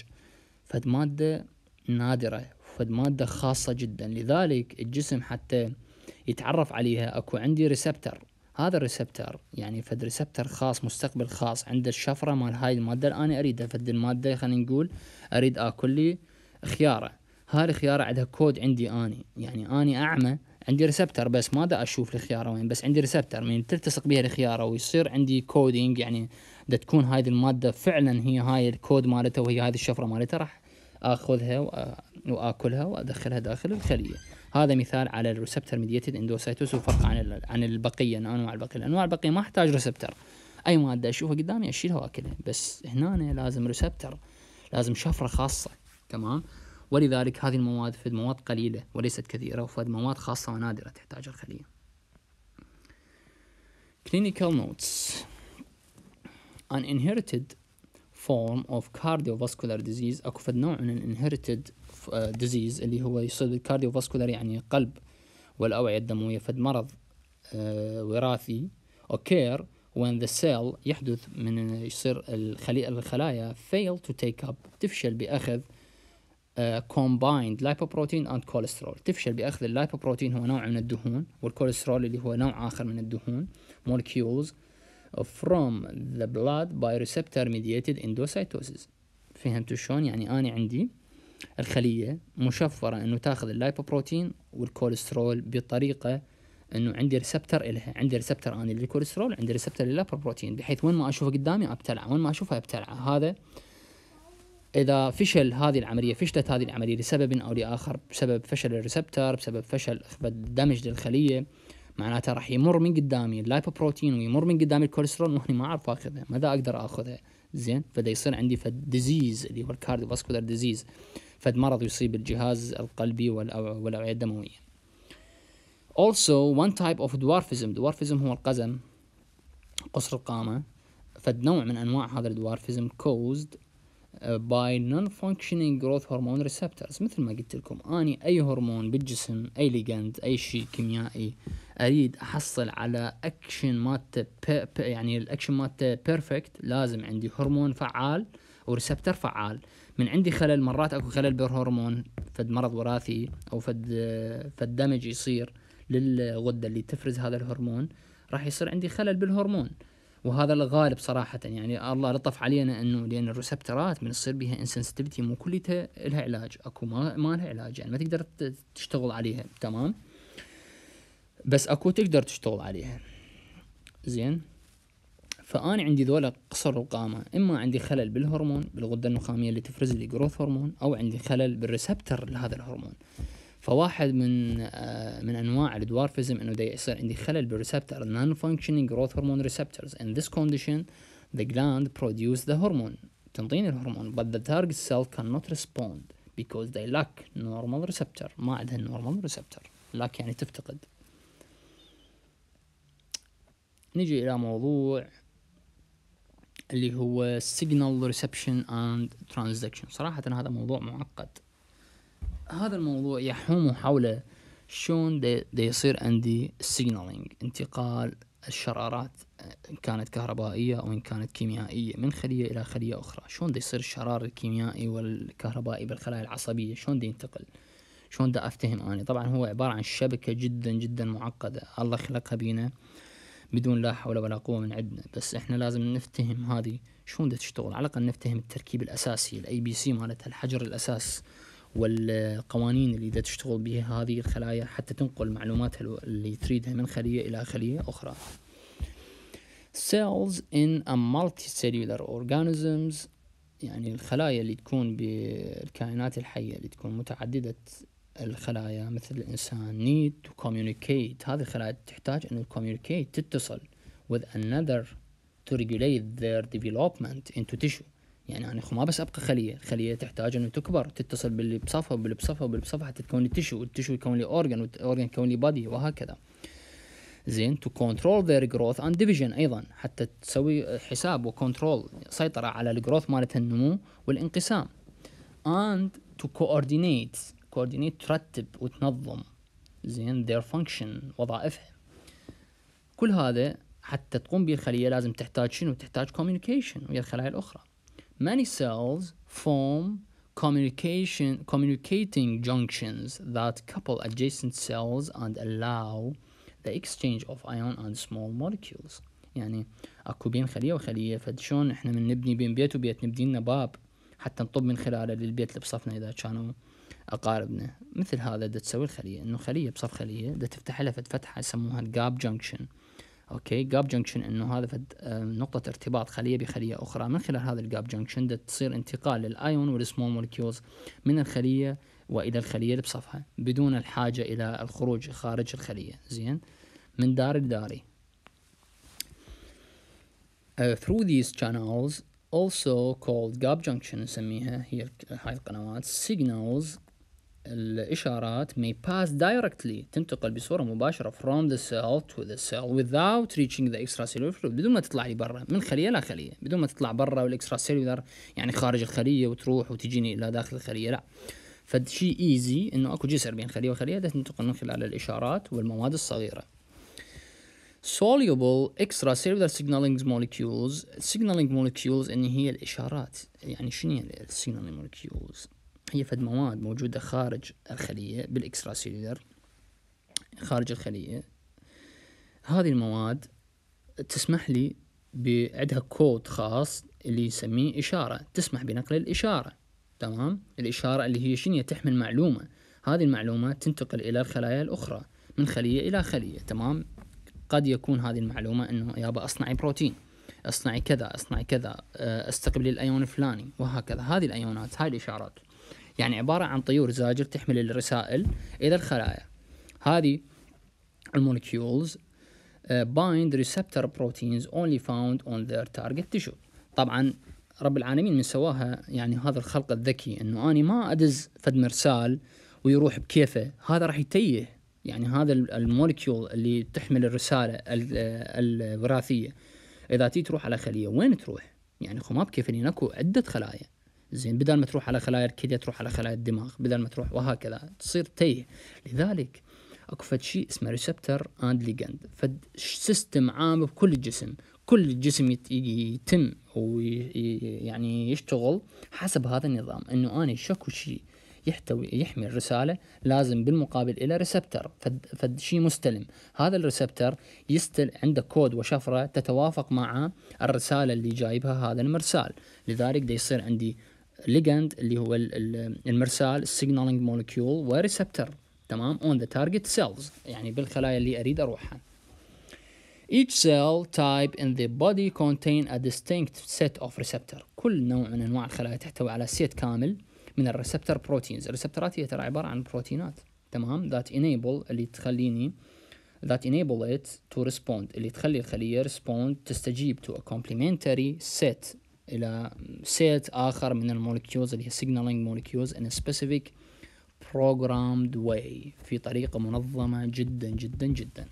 فد مادة نادرة فد مادة خاصة جدا. لذلك الجسم حتى يتعرف عليها أكو عندي ريسبتر هذا الريسبتر يعني فد ريسبتر خاص مستقبل خاص عند الشفرة مال هاي المادة اللي أنا أريدها. فد المادة خلينا نقول أريد آكل لي خيارة. هاي الخيارة عندها كود عندي أني. يعني أني أعمى عندي receptor بس ما دا أشوف الخيارة وين بس عندي receptor من تلتصق بها الخيارة ويصير عندي coding يعني دا تكون هاي المادة فعلا هي هاي الكود مالتها وهي هذه الشفرة مالتها راح آخذها وآكلها وأدخلها داخل الخلية. هذا مثال على ال receptor mediated endocytosis وفرق عن عن البقية أنواع البقية. الأنواع البقية ما أحتاج receptor أي مادة أشوفها قدامي أشيلها وأكلها بس هنا لازم ريسبتر لازم شفرة خاصة تمام؟ ولذلك هذه المواد فد مواد قليلة وليست كثيرة وفد مواد خاصة ونادرة تحتاج الخلية. Clinical notes. An inherited form of cardiovascular disease. أكو فد نوع من inherited disease اللي هو يصير cardiovascular يعني قلب والأوعية الدموية. فد مرض وراثي occur when the cell يحدث من يصير الخلايا fail to take up. تفشل بأخذ combined lipoprotein and cholesterol تفشل بأخذ ال lipoprotein هو نوع من الدهون والكوليسترول اللي هو نوع آخر من الدهون molecules from the blood by receptor mediated endocytosis. فهمتوا شلون؟ يعني أنا عندي الخلية مشفرة إنه تأخذ ال lipoprotein والكوليسترول بطريقة إنه عندي receptor إلها. عندي receptor اني للكوليسترول عندي receptor لل lipoprotein. بحيث وين ما أشوفه قدامي أبتلعه وين ما أشوفه أبتلعه. هذا إذا فشل هذه العملية فشلت هذه العملية لسبب أو لآخر بسبب فشل ال receptor بسبب فشل دمج للخلية معناته راح يمر من قدامي ال lipoprotein ويمر من قدامي الكوليسترول وأني ما أعرف اخذها ما دا أقدر اخذها زين فدا يصير عندي فد disease اللي هو ال cardiovascular disease فد مرض يصيب الجهاز القلبي والأوعية الدموية. Also one type of dwarfism dwarfism هو القزم قصر القامة فد نوع من أنواع هذا ال dwarfism caused by non-functioning growth hormone receptors. مثل ما قلت لكم أني أي هرمون بالجسم أي ligand أي شيء كيميائي أريد أحصل على اكشن مالته يعني الاكشن مالته perfect لازم عندي هرمون فعال و receptor فعال. من عندي خلل مرات أكو خلل بالهرمون فد مرض وراثي أو فد فد damage يصير للغدة اللي تفرز هذا الهرمون راح يصير عندي خلل بالهرمون. وهذا الغالب صراحة يعني الله لطف علينا إنه لأن ال receptor ات من تصير بها insensitivity مو كليتها لها علاج أكو ما, ما لها علاج يعني ما تقدر تشتغل عليها تمام؟ بس أكو تقدر تشتغل عليها. زين؟ فأنا عندي ذولا قصر القامة إما عندي خلل بالهرمون بالغدة النخامية اللي تفرز لي growth hormone أو عندي خلل بال receptor لهذا الهرمون. فواحد من آه من انواع الدوارفيزم انه دا يصير عندي خلل بالريسبتر non functioning growth hormone receptors in this condition the gland produce the hormone تنطيني الهرمون but the target cell cannot respond because they lack normal receptor ما عندها normal receptor lack يعني تفتقد نجي إلى موضوع اللي هو signal reception and transduction صراحة هذا موضوع معقد هذا الموضوع يحوم حول شلون دي يصير عندي signaling انتقال الشرارات إن كانت كهربائية أو إن كانت كيميائية من خلية إلى خلية أخرى. شلون دي يصير الشرار الكيميائي والكهربائي بالخلايا العصبية؟ شلون دي ينتقل؟ شلون دا أفتهم اني طبعا هو عبارة عن شبكة جدا جدا معقدة. الله خلقها بينا بدون لا حول ولا قوة من عندنا. بس إحنا لازم نفتهم هذه. شلون دا تشتغل؟ على الأقل نفتهم التركيب الأساسي ال ABC مالتها الحجر الأساس. والقوانين اللي دا تشتغل بها هذه الخلايا حتى تنقل معلوماتها اللي تريدها من خلية إلى خلية أخرى. Cells in a multicellular organisms يعني الخلايا اللي تكون بالكائنات الحية اللي تكون متعددة الخلايا مثل الإنسان need to communicate. هذه الخلايا تحتاج أن communicate تتصل with another to regulate their development into tissue. يعني أنا ما بس أبقى خلية الخليه تحتاج إنه تكبر تتصل باللي بصفها واللي بصفها واللي بصفها حتى تكون لي tissue وال tissue يكون لي organ وال organ يكون لي body وهكذا. زين to control their growth and division أيضا حتى تسوي حساب و control سيطرة على ال growth مالتها النمو والانقسام. and to coordinate coordinate ترتب وتنظم زين their function وظائفها كل هذا حتى تقوم به الخلية لازم تحتاج شنو؟ تحتاج communication ويا الخلايا الأخرى. Many cells form communication communicating junctions that couple adjacent cells and allow the exchange of ion and small molecules. يعني أكو بين خلية وخلية شلون إحنا من نبني بين بيت وبيت نبني لنا باب حتى نطب من خلاله للبيت اللي بصفنا إذا كانوا أقاربنا. مثل هذا دا تسوي الخلية إنه خلية بصف خلية دا تفتح لها فتحة يسموها ال gap junction okay gap junction إنه هذا فد نقطة ارتباط خلية بخلية أخرى. من خلال هذا ال gap junction تصير انتقال لل ion وال small molecules من الخلية وإلى الخلية اللي بصفها بدون الحاجة إلى الخروج خارج الخلية. زين؟ من دار لداري. Uh, through these channels also called gap junction نسميها هي هاي القنوات signals الإشارات may pass directly. تنتقل بصورة مباشرة from the cell to the cell without reaching the extracellular fluid. بدون ما تطلع لي برا. من خلية لخلية. بدون ما تطلع برا وال extracellular يعني خارج الخلية وتروح وتجيني إلى داخل الخلية لا. فشي easy إنه أكو جسر بين خلية وخلية تنتقل من خلال الإشارات والمواد الصغيرة. Soluble extracellular signaling molecules signaling molecules إن هي الإشارات. يعني شنو هي signaling molecules هي فد مواد موجودة خارج الخلية بال extracellular خارج الخلية. هذه المواد تسمح لي بعدها كود خاص اللي يسميه إشارة. تسمح بنقل الإشارة تمام؟ الإشارة اللي هي شنو؟ تحمل معلومة. هذه المعلومة تنتقل إلى الخلايا الأخرى من خلية إلى خلية تمام؟ قد يكون هذه المعلومة أنه يابا أصنعي بروتين أصنعي كذا أصنعي كذا آه، استقبلي الأيون الفلاني وهكذا. هذه الأيونات هاي الإشارات. يعني عبارة عن طيور زاجر تحمل الرسائل إلى الخلايا. هذه ال molecules uh, bind receptor proteins only found on their target tissue. طبعا رب العالمين من سواها يعني هذا الخلق الذكي إنه اني ما أدز فد مرسال ويروح بكيفه. هذا راح يتيه. يعني هذا ال molecule اللي تحمل الرسالة الوراثية. إذا تي تروح على خلية وين تروح؟ يعني خو ما بكيف اكو عدة خلايا. زين بدل ما تروح على خلايا الكلية تروح على خلايا الدماغ بدل ما تروح وهكذا. تصير تيه لذلك أكو فد شيء اسمه receptor and ligand فد system عام بكل الجسم كل الجسم يتم ويعني يشتغل حسب هذا النظام. إنه أنا شكو شيء يحتوي يحمي الرساله لازم بالمقابل إلى receptor فد, فد شيء مستلم. هذا ال receptor يستل عنده كود وشفرة تتوافق مع الرسالة اللي جايبها هذا المرسال. لذلك دا يصير عندي ligand اللي هو المرسال ال signaling molecule و receptor تمام؟ on the target cells يعني بالخلايا اللي أريد أروحها. Each cell type in the body contain a distinct set of receptor. كل نوع من أنواع الخلايا تحتوي على set كامل من ال receptor proteins ال receptor ات هي ترى عبارة عن بروتينات تمام؟ that enable اللي تخليني that enable it to respond اللي تخلي الخلية respond تستجيب to a complementary set إلى set آخر من ال molecules اللي هي signaling molecules in a specific programmed way في طريقة منظمة جدا جدا جدا.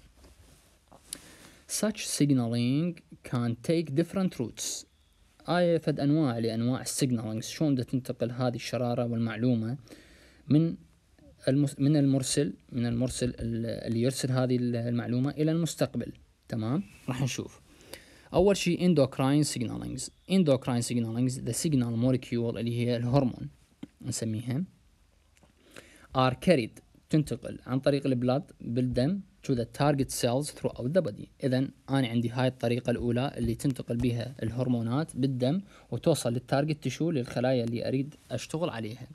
Such signaling can take different routes. آية فد أنواع لأنواع ال signaling شلون بدها تنتقل هذه الشرارة والمعلومة من المس من المرسل من المرسل اللي يرسل هذه المعلومة إلى المستقبل. تمام؟ راح نشوف. أول شيء endocrine signalings endocrine signalings the signal molecule اللي هي الهرمون نسميها. are carried تنتقل عن طريق ال blood بالدم to the target cells throughout the body. اذا أنا عندي هاي الطريقة الأولى اللي تنتقل بها الهرمونات بالدم وتوصل لل target tissue للخلايا اللي أريد أشتغل عليها.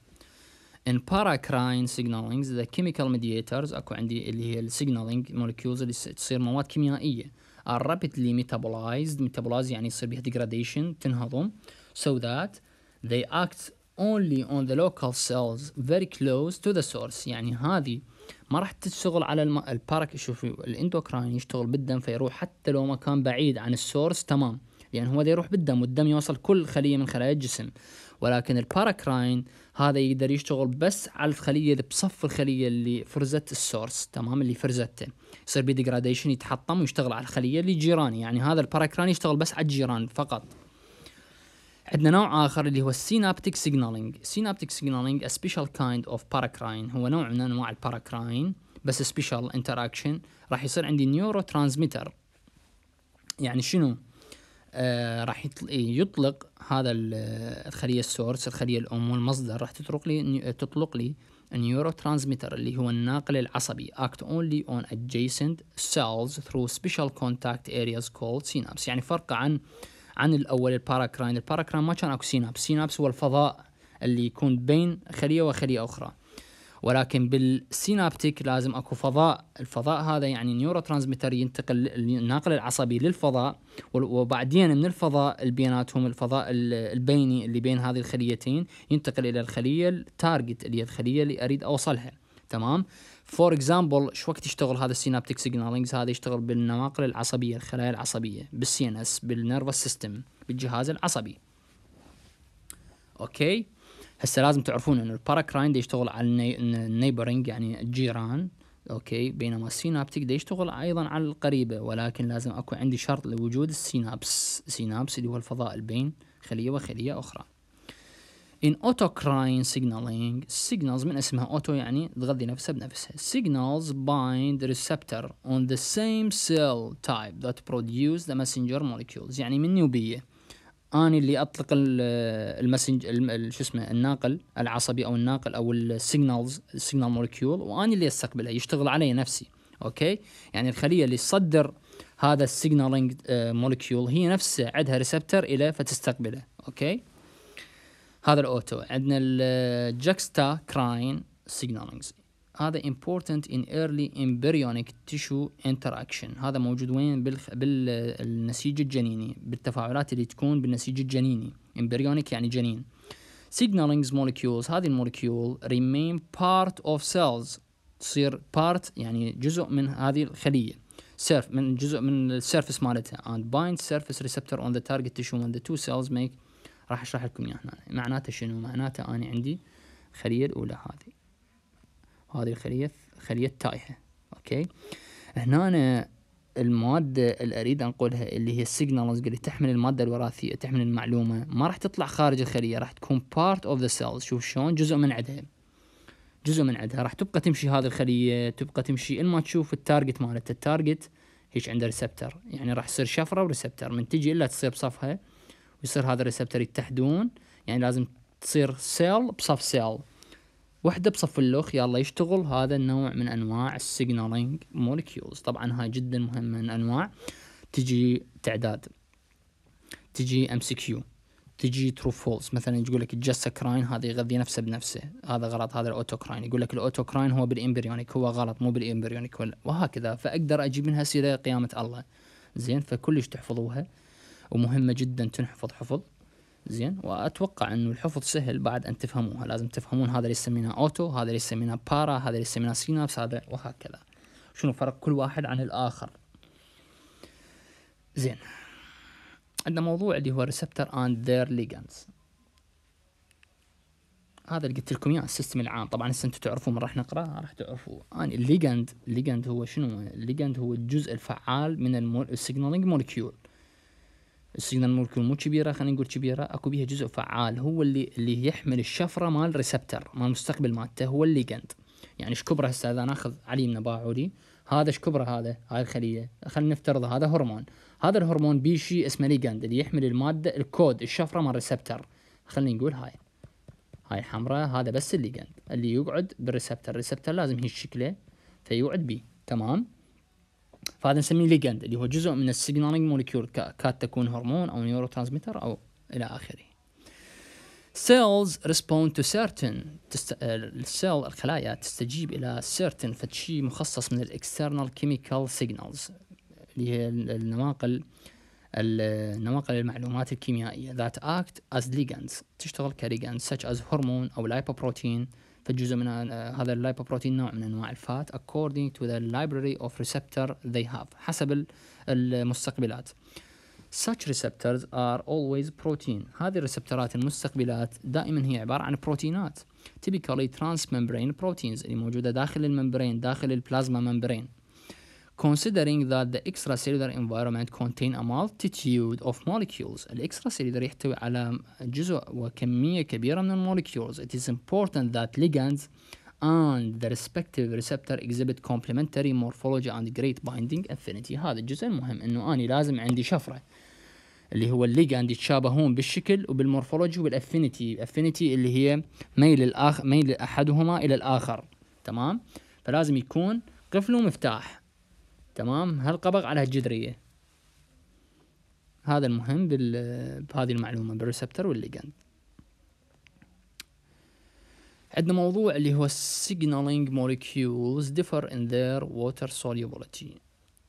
In paracrine signalings the chemical mediators أكو عندي اللي هي ال signaling molecules اللي تصير مواد كيميائية. Are rapidly metabolized. Metabolize يعني يصير بها degradation تنهضم. So that they act only on the local cells very close to the source. يعني هذه ما راح تشتغل على الم... ال parac شوفي ال endocrine يشتغل بالدم فيروح حتى لو مكان بعيد عن ال source تمام. لأن هو يروح بالدم والدم يوصل كل خلية من خلايا الجسم. ولكن ال paracrine هذا يقدر يشتغل بس على الخلية اللي بصف الخلية اللي فرزت ال source تمام؟ اللي فرزته. يصير بي degradation يتحطم ويشتغل على الخلية اللي جيراني. يعني هذا ال paracrine يشتغل بس على الجيران فقط. عندنا نوع آخر اللي هو ال synaptic signaling synaptic signaling special kind of paracrine. هو نوع من أنواع ال paracrine بس special interaction راح يصير عندي neurotransmitter يعني شنو؟ آه راح يطلق هذا الخلية ال source الخلية الأم والمصدر راح تطلق لي تطلق لي ال neurotransmitter اللي هو الناقل العصبي act only on adjacent cells through special contact areas called synapse. يعني فرق عن عن الأول ال paracrine. ال paracrine ما كان أكو synapse synapse هو الفضاء اللي يكون بين خلية وخلية أخرى. ولكن بال synaptic لازم أكو فضاء. الفضاء هذا يعني neurotransmitter ينتقل الناقل العصبي للفضاء وبعدين من الفضاء بيناتهم الفضاء البيني اللي بين هذه الخليتين ينتقل إلى الخلية ال target اللي هي الخلية اللي أريد أوصلها. تمام؟ for example شو وقت يشتغل هذا ال synaptic signalings هذا يشتغل بالنواقل العصبية الخلايا العصبية بال CNS بال nervous system بالجهاز العصبي. okay؟ هسه لازم تعرفون انه ال paracrine يشتغل على ال neighboring يعني الجيران okay بينما ال synaptic ده يشتغل أيضا على القريبة. ولكن لازم أكو عندي شرط لوجود ال synapse synapse اللي هو الفضاء البين خلية وخلية أخرى. In autocrine signaling signals من اسمها auto يعني تغذي نفسها بنفسها. Signals bind receptor on the same cell type that produce the messenger molecules. يعني مني وبيه اني اللي أطلق ال messeng شو اسمه الناقل العصبي أو الناقل أو ال signals ال signal molecule واني اللي استقبلها يشتغل علي نفسي okay؟ يعني الخلية اللي تصدر هذا ال signaling molecule هي نفسها عندها receptor إلى فتستقبله okay؟ هذا ال auto. عندنا ال juxtacrine signalings هذا important in early embryonic tissue interaction. هذا موجود وين؟ بالخ... بالنسيج الجنيني بالتفاعلات اللي تكون بالنسيج الجنيني. Embryonic يعني جنين. Signaling molecules هذه ال molecule remain part of cells. تصير part يعني جزء من هذه الخلية. surf من جزء من ال surface مالتها. And bind surface receptor on the target tissue when the two cells make راح أشرح لكم اياه هنا. معناته شنو؟ معناته أنا عندي الخلية الأولى هذه. هذه الخلية خلية تايهة okay؟ هنا أنا المادة اللي أريد انقلها اللي هي ال signals اللي تحمل المادة الوراثية تحمل المعلومة. ما راح تطلع خارج الخلية راح تكون part of the cells شوف شلون؟ جزء من عندها جزء من عندها راح تبقى تمشي هذه الخلية تبقى تمشي. ما تشوف ال target مالتها ال target هيك عنده receptor يعني راح يصير شفرة و receptor. من تجي إلا تصير بصفها ويصير هذا ال receptor يتحدون. يعني لازم تصير cell بصف cell وحدة بصف اللوخ يلا يشتغل. هذا النوع من أنواع ال signaling molecules طبعا هاي جدا مهمة من أنواع. تجي تعداد. تجي MCQ تجي true false مثلا يقول لك ال juxtacrine هذا يغذي نفسه بنفسه. هذا غلط هذا ال autocrine. يقول لك ال autocrine هو بال embryonic هو غلط مو بال embryonic وهكذا. فأقدر أجيب منها سيره قيامة الله. زين فكلش تحفظوها. ومهمة جدا تنحفظ حفظ. زين وأتوقع إنه الحفظ سهل بعد أن تفهموها. لازم تفهمون هذا اللي يسميناه auto هذا اللي يسميناه para هذا اللي يسميناه synapse هذا وهكذا. شنو فرق كل واحد عن الآخر. زين. عندنا موضوع اللي هو receptor and their ligands هذا اللي قلت لكم إياه ال system العام. طبعا هسه أنتم تعرفون من راح نقرا راح تعرفوا اني ال ligand ال ligand هو شنو؟ ال ligand هو الجزء الفعال من ال signaling molecule ال signal molecule مو كبيرة خلينا نقول كبيرة. أكو بيها جزء فعال هو اللي اللي يحمل الشفرة مال receptor مال المستقبل مالته هو ال ligand يعني إيش كبره هسه؟ إذا ناخذ علي النباعولي هذا إيش كبره هذا؟ هاي الخلية. خلينا نفترض هذا هرمون. هذا الهرمون بي شيء اسمه ligand اللي يحمل المادة الكود الشفرة مال receptor خلينا نقول هاي. هاي حمراء هذا بس ال ligand اللي يقعد بال receptor ال receptor لازم هي شكله فيقعد بي. تمام؟ فهذا نسميه ligand اللي هو جزء من ال signaling molecule كاد تكون هرمون أو neurotransmitter أو إلى آخره. Cells respond to certain تست... ال cell الخلايا تستجيب إلى certain فشي مخصص من ال external chemical signals اللي هي النواقل النواقل المعلومات الكيميائية. That act as ligands. تشتغل ك ligands such as hormone أو lipoprotein. فجزء من هذا ال lipoprotein نوع من أنواع ال fat according to the library of receptor they have حسب المستقبلات. Such receptors are always protein. هذه ال receptorات المستقبلات دائما هي عبارة عن بروتينات typically transmembrane proteins اللي موجودة داخل ال membrane داخل ال plasma membrane considering that the extracellular environment contain a multitude of molecules. ال extracellular يحتوي على جزء وكمية كبيرة من ال molecules. It is important that ligands and the respective receptor exhibit complementary morphology and great binding affinity. هذا الجزء المهم إنه اني لازم عندي شفرة اللي هو ال ligand يتشابهون بالشكل وبال morphology وال affinity affinity اللي هي ميل الآخر ميل أحدهما إلى الآخر. تمام؟ فلازم يكون قفل ومفتاح. تمام؟ هالقبغ على هالجدرية هذا المهم بهذه المعلومة بال receptor وال ligand. عندنا موضوع اللي هو signaling molecules differ in their water solubility.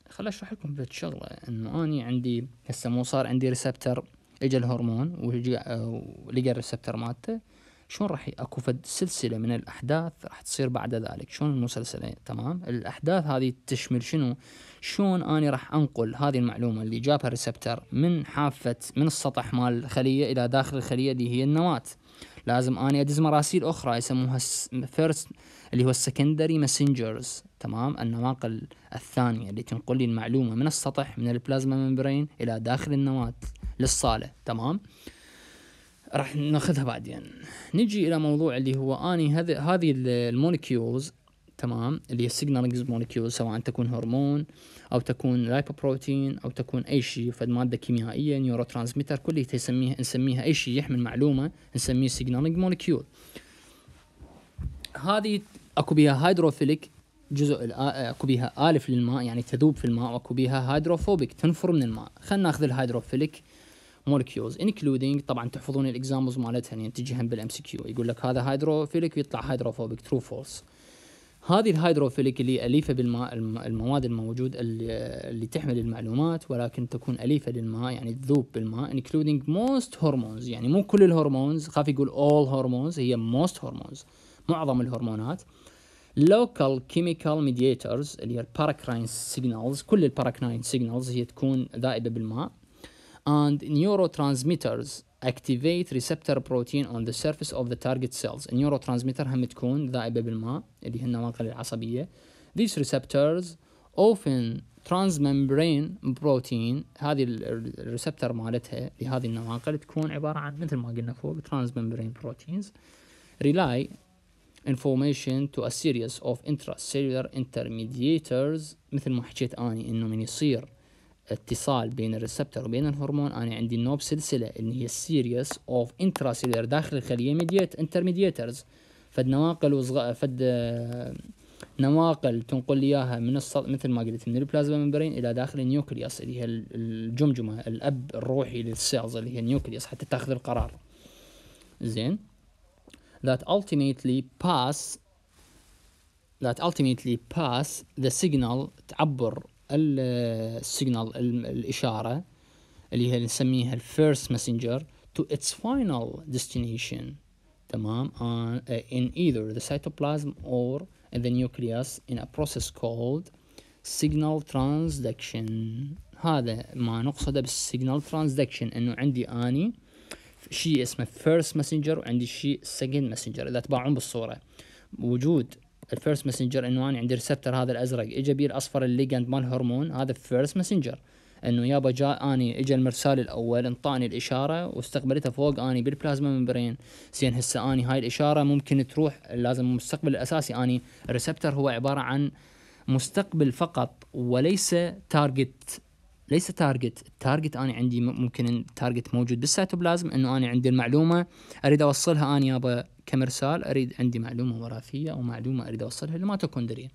خل أشرح لكم بيت شغله انه أني عندي هسه مو صار عندي receptor اجى الهرمون ولقى ال receptor مالته. شلون راح أكو فد سلسلة من الأحداث راح تصير بعد ذلك؟ شنو السلسلة؟ تمام. الأحداث هذه تشمل شنو؟ شلون أني راح أنقل هذه المعلومة اللي جابها ال receptor من حافة من السطح مال الخلية إلى داخل الخلية اللي هي النواه لازم أني أدز مراسيل أخرى يسموها first اللي هو ال secondary messengers تمام. النواقل الثانية اللي تنقل لي المعلومة من السطح من ال plasma membrane إلى داخل النواه للصالة. تمام. راح ناخذها بعدين. نجي إلى موضوع اللي هو أني هذه ال molecules تمام؟ اللي هي ال signaling molecules سواء تكون هرمون أو تكون lipoprotein أو تكون أي شيء فد مادة كيميائية neurotransmitter كلها نسميها نسميها أي شيء يحمل معلومة نسميه signaling molecule هذه أكو بها hydrophilic جزء أكو بيها ألف للماء يعني تذوب في الماء وأكو بيها hydrophobic تنفر من الماء. خلينا ناخذ ال hydrophilic molecules including طبعا تحفظون ال examples مالتها يعني تجي هم بال MCQ يقول لك هذا hydrophilic ويطلع hydrophobic true false هذه ال hydrophilic اللي أليفة بالماء المواد الموجود اللي, تحمل المعلومات ولكن تكون أليفة للماء يعني تذوب بالماء including most hormones. يعني مو كل الهرمونز خاف يقول all hormones هي most hormones. معظم الهرمونات. local chemical mediators اللي هي ال paracrine signals كل ال paracrine signals هي تكون ذائبة بالماء. and neurotransmitters activate receptor protein on the surface of the target cells النيوروترانسميتر هم تكون ذائبة بالماء اللي هي النواقل العصبية these receptors often transmembrane protein هذه الريسبتر مالتها لهذه النواقل تكون عبارة عن مثل ما قلنا فوق transmembrane proteins rely information to a series of intracellular intermediators مثل ما حكيت اني انه من يصير اتصال بين ال receptor وبين الهرمون أنا عندي نوب سلسلة اللي هي series of intracellular داخل الخلية mediat intermediators فد نواقل وصغ... فد نواقل تنقل لي إياها من السطح مثل ما قلت من ال plasma membrane إلى داخل ال nucleus اللي هي الجمجمة الأب الروحي لل cells اللي هي ال nucleus حتى تاخذ القرار. زين؟ That ultimately pass that ultimately pass the signal تعبر السيجنال الإشارة اللي هي نسميها الفيرست messenger to its final destination تمام uh, in either the cytoplasm or in the nucleus in a process called signal transduction هذا ما نقصده بالسيجنال transduction انه عندي اني شيء اسمه first messenger وعندي شيء second messenger اذا تباعون بالصورة وجود ال first messenger إنه أنا عندي receptor هذا الأزرق. اجى بيه الأصفر ال ligand مال هرمون هذا ال first messenger إنه يابا جاء أني اجى المرسال الأول انطاني الإشارة واستقبلتها فوق أني بال plasma membrane زين هسه أني هاي الإشارة ممكن تروح لازم المستقبل الأساسي. أني ال receptor هو عبارة عن مستقبل فقط وليس target ليس target ال target أنا عندي ممكن ال target موجود بالسيتوبلازم إنه أنا عندي المعلومة أريد أوصلها أنا يابا كمرسال أريد عندي معلومة وراثية أو معلومة أريد أوصلها للميتوكوندريا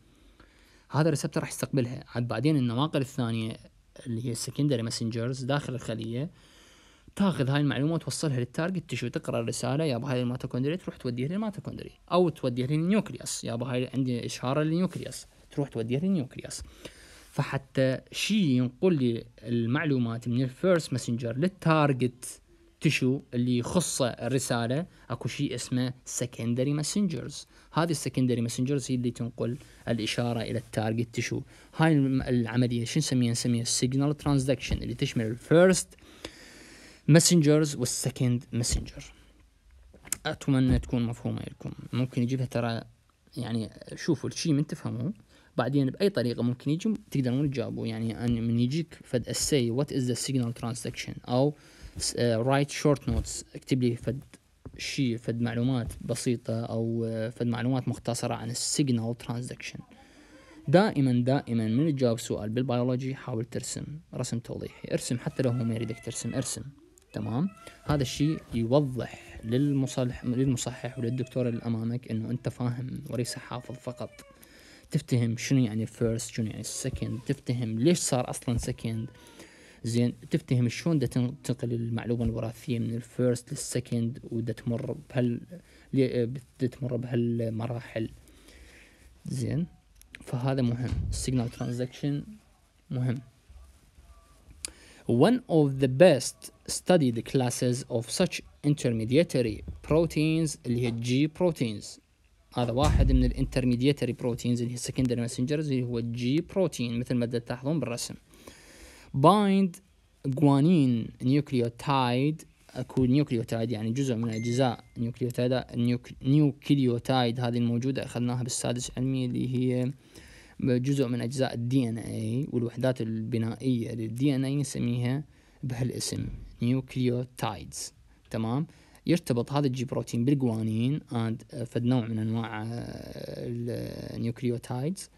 هذا ال receptor راح يستقبلها. عاد بعدين النواقل الثانية اللي هي ال secondary messengers داخل الخلية تاخذ هاي المعلومة وتوصلها لل target tissue تقرأ الرسالة يابا هاي الميتوكوندريا تروح توديها للميتوكوندريا أو توديها لل nucleus. يابا هاي عندي إشارة لل nucleus تروح توديها لل nucleus. فحتى شيء ينقل لي المعلومات من ال first messenger لل target tissue اللي يخص الرسالة. اكو شيء اسمه secondary messengers. هذه ال secondary messengers هي اللي تنقل الإشارة إلى ال target tissue. هاي العملية شو نسميها؟ نسميها signal transduction اللي تشمل ال first messengers وال second messenger. أتمنى تكون مفهومة لكم. ممكن يجيبها ترى يعني شوفوا الشيء من تفهموه. بعدين بأي طريقة ممكن يجي تقدرون تجاوبوا يعني أن من يجيك فد essay what is the signal transduction أو write short notes اكتب لي فد شيء فد معلومات بسيطة أو uh, فد معلومات مختصرة عن ال signal transduction دائما دائما من تجاوب سؤال بالبيولوجي حاول ترسم رسم توضيحي. ارسم حتى لو هو ما يريدك ترسم ارسم. تمام؟ هذا الشيء يوضح للمصلح للمصحح وللدكتور اللي امامك إنه أنت فاهم وليس حافظ فقط. تفتهم شنو يعني ال first شنو يعني ال second تفتهم ليش صار أصلا second زين تفتهم شلون تنقل المعلومة الوراثية من ال first لل second ودا تمر بهال تمر بهالمراحل. زين فهذا مهم. ال signal transduction مهم. One of the best studied classes of such intermediary proteins اللي هي G proteins. هذا واحد من ال intermediary proteins اللي هي ال secondary messengers اللي هو ال G protein مثل ما تلاحظون بالرسم. bind guanine nucleotide أكو nucleotide يعني جزء من أجزاء nucleotide nucleotide هذه الموجودة أخذناها بالسادس علمي اللي هي جزء من أجزاء ال DNA والوحدات البنائية. لل DNA نسميها بهالاسم nucleotides تمام؟ يرتبط هذا ال G protein بال guanine and uh, فد نوع من أنواع uh, ال nucleotides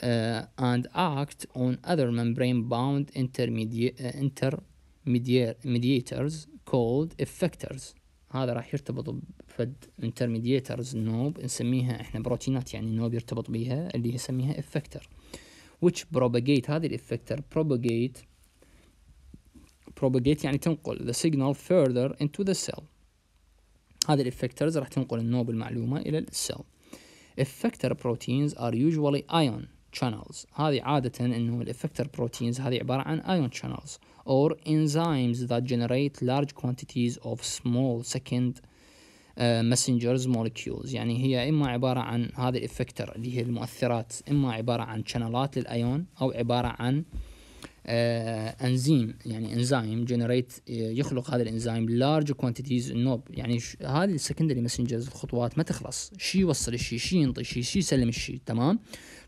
uh, and act on other membrane bound intermediaries called effectors. هذا راح يرتبط بفد intermediators نوب نسميها إحنا بروتينات يعني نوب يرتبط بيها اللي يسميها effector which propagate هذه ال effector propagate propagate يعني تنقل the signal further into the cell. هذه ال effectors راح تنقل النوب المعلومة إلى ال cell effector proteins are usually ion channels. هذه عادة إنه ال effector proteins هذه عبارة عن ion channels or enzymes that generate large quantities of small second uh, messengers molecules. يعني هي إما عبارة عن هذه ال effector اللي هي المؤثرات إما عبارة عن channelات للأيون أو عبارة عن آه انزيم يعني انزيم generate يخلق هذا الانزيم large quantities النوب يعني هذه ال secondary messengers الخطوات ما تخلص. شيء يوصل الشيء شيء ينطي الشيء شيء يسلم الشيء تمام؟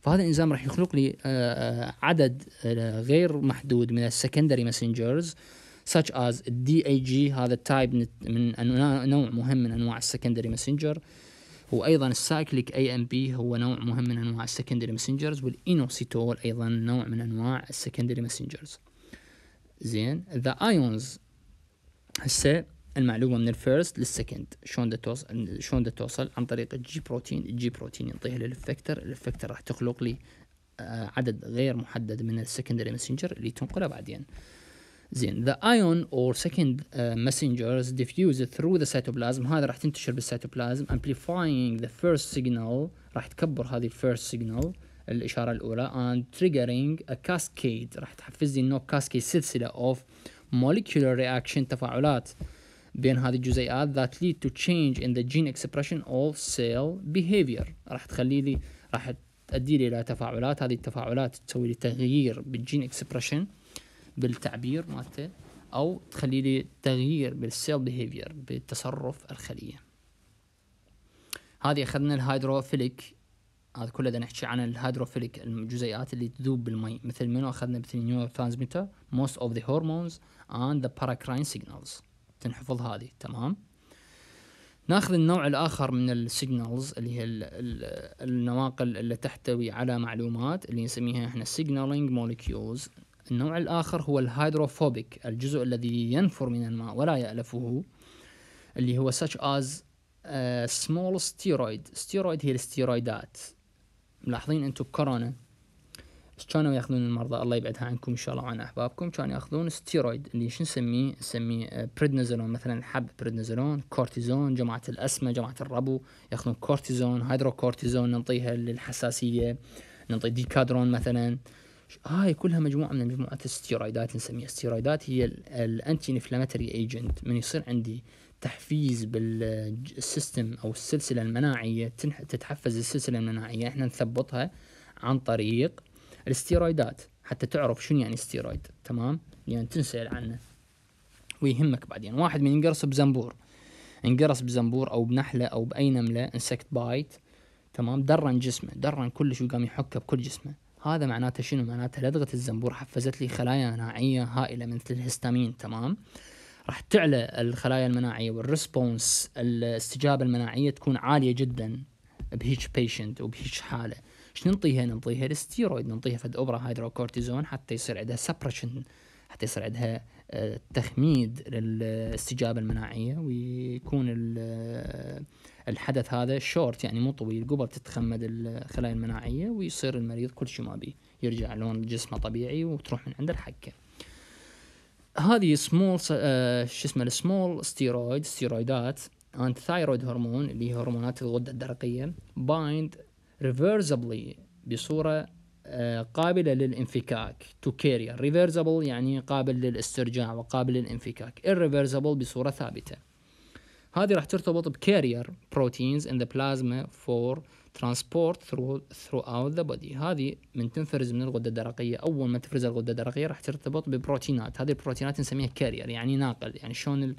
فهذا الانزيم راح يخلق لي آه عدد آه غير محدود من ال secondary messengers such as ال DAG هذا type من نوع مهم من أنواع ال secondary messenger وأيضا ال cyclic AMP هو نوع مهم من أنواع ال secondary messengers وال inositol أيضا نوع من أنواع ال secondary messengers زين the ions هسه المعلومة من ال first لل second. شلون توصل شلون توصل؟ عن طريق ال G protein ال G protein ينطيها لل effector. الفكتر راح تخلق لي آه، عدد غير محدد من ال secondary messenger اللي تنقله بعدين. زين the ion or second uh, messengers diffuse through the cytoplasm هذا راح تنتشر بالسيتوبلازم amplifying the first signal راح تكبر هذه first signal الإشارة الأولى and triggering a cascade راح تحفز لي النوب cascade سلسلة of molecular reaction تفاعلات بين هذه الجزيئات that lead to change in the gene expression of cell behavior راح تخلي لي راح تؤدي لي إلى تفاعلات هذه التفاعلات تسوي لي تغيير بالجين اكسبريشن بالتعبير مالته أو تخلي لي تغيير بال cell behavior بالتصرف الخلية. هذه أخذنا ال hydrophilic. هذا كله نحكي عن ال hydrophilic الجزيئات اللي تذوب بالمي. مثل منو؟ أخذنا مثل neurotransmitter most of the hormones and the paracrine تنحفظ هذه تمام؟ ناخذ النوع الآخر من ال signals اللي هي النواقل اللي تحتوي على معلومات اللي نسميها إحنا signaling molecules. النوع الآخر هو ال hydrophobic الجزء الذي ينفر من الماء ولا يألفه اللي هو such as uh, small steroid. Steroid هي الستيرويدات ملاحظين أنتم كورونا كانوا يأخذون المرضى. الله يبعدها عنكم إن شاء الله وعن أحبابكم. كانوا يأخذون ستيرويد اللي شو نسميه؟ نسميه بريدنيزولون مثلا حب بريدنيزولون كورتيزون جماعة ال asthma جماعة الربو يأخذون كورتيزون هيدروكورتيزون نعطيها للحساسية نعطي ديكادرون مثلا. هاي كلها مجموعة من مجموعات الستيرويدات نسميها. الستيرويدات هي ال anti-inflammatory agent من يصير عندي تحفيز بال system أو السلسلة المناعية تتحفز السلسلة المناعية. إحنا نثبطها عن طريق الستيرويدات. حتى تعرف شنو يعني ستيرويد تمام؟ يعني تنسأل عنه. ويهمك بعدين. واحد من ينقرص بزنبور. انقرص بزنبور أو بنحلة أو بأي نملة insect bite تمام؟ درن جسمه. درن كلش وقام يحكه بكل جسمه. هذا معناته شنو؟ معناته لدغة الزنبور حفزت لي خلايا مناعية هائلة مثل الهستامين تمام؟ راح تعلى الخلايا المناعية وال response الاستجابة المناعية تكون عالية جدا بهيج patient وبهيج حالة. إيش ننطيها؟ ننطيها الستيرويد ننطيها فد إبرة هيدروكورتيزون حتى يصير عندها suppression حتى يصير عندها تخميد للاستجابة المناعية ويكون الحدث هذا شورت يعني مو طويل قبل تتخمد الخلايا المناعية ويصير المريض كل شيء ما بيه. يرجع لون جسمه طبيعي وتروح من عنده الحكة هذه سمول آه شو اسمه ال small steroid ستيرويدات and thyroid hormone اللي هي هرمونات الغدة الدرقية bind reversibly بصورة قابلة للانفكاك. to carrier reversible يعني قابل للاسترجاع وقابل للانفكاك. Irreversible بصورة ثابتة. هذه راح ترتبط ب carrier proteins in the plasma for transport through throughout the body. هذه من تنفرز من الغدة الدرقية. أول ما تفرز الغدة الدرقية راح ترتبط ببروتينات. هذه البروتينات نسميها carrier يعني ناقل. يعني شلون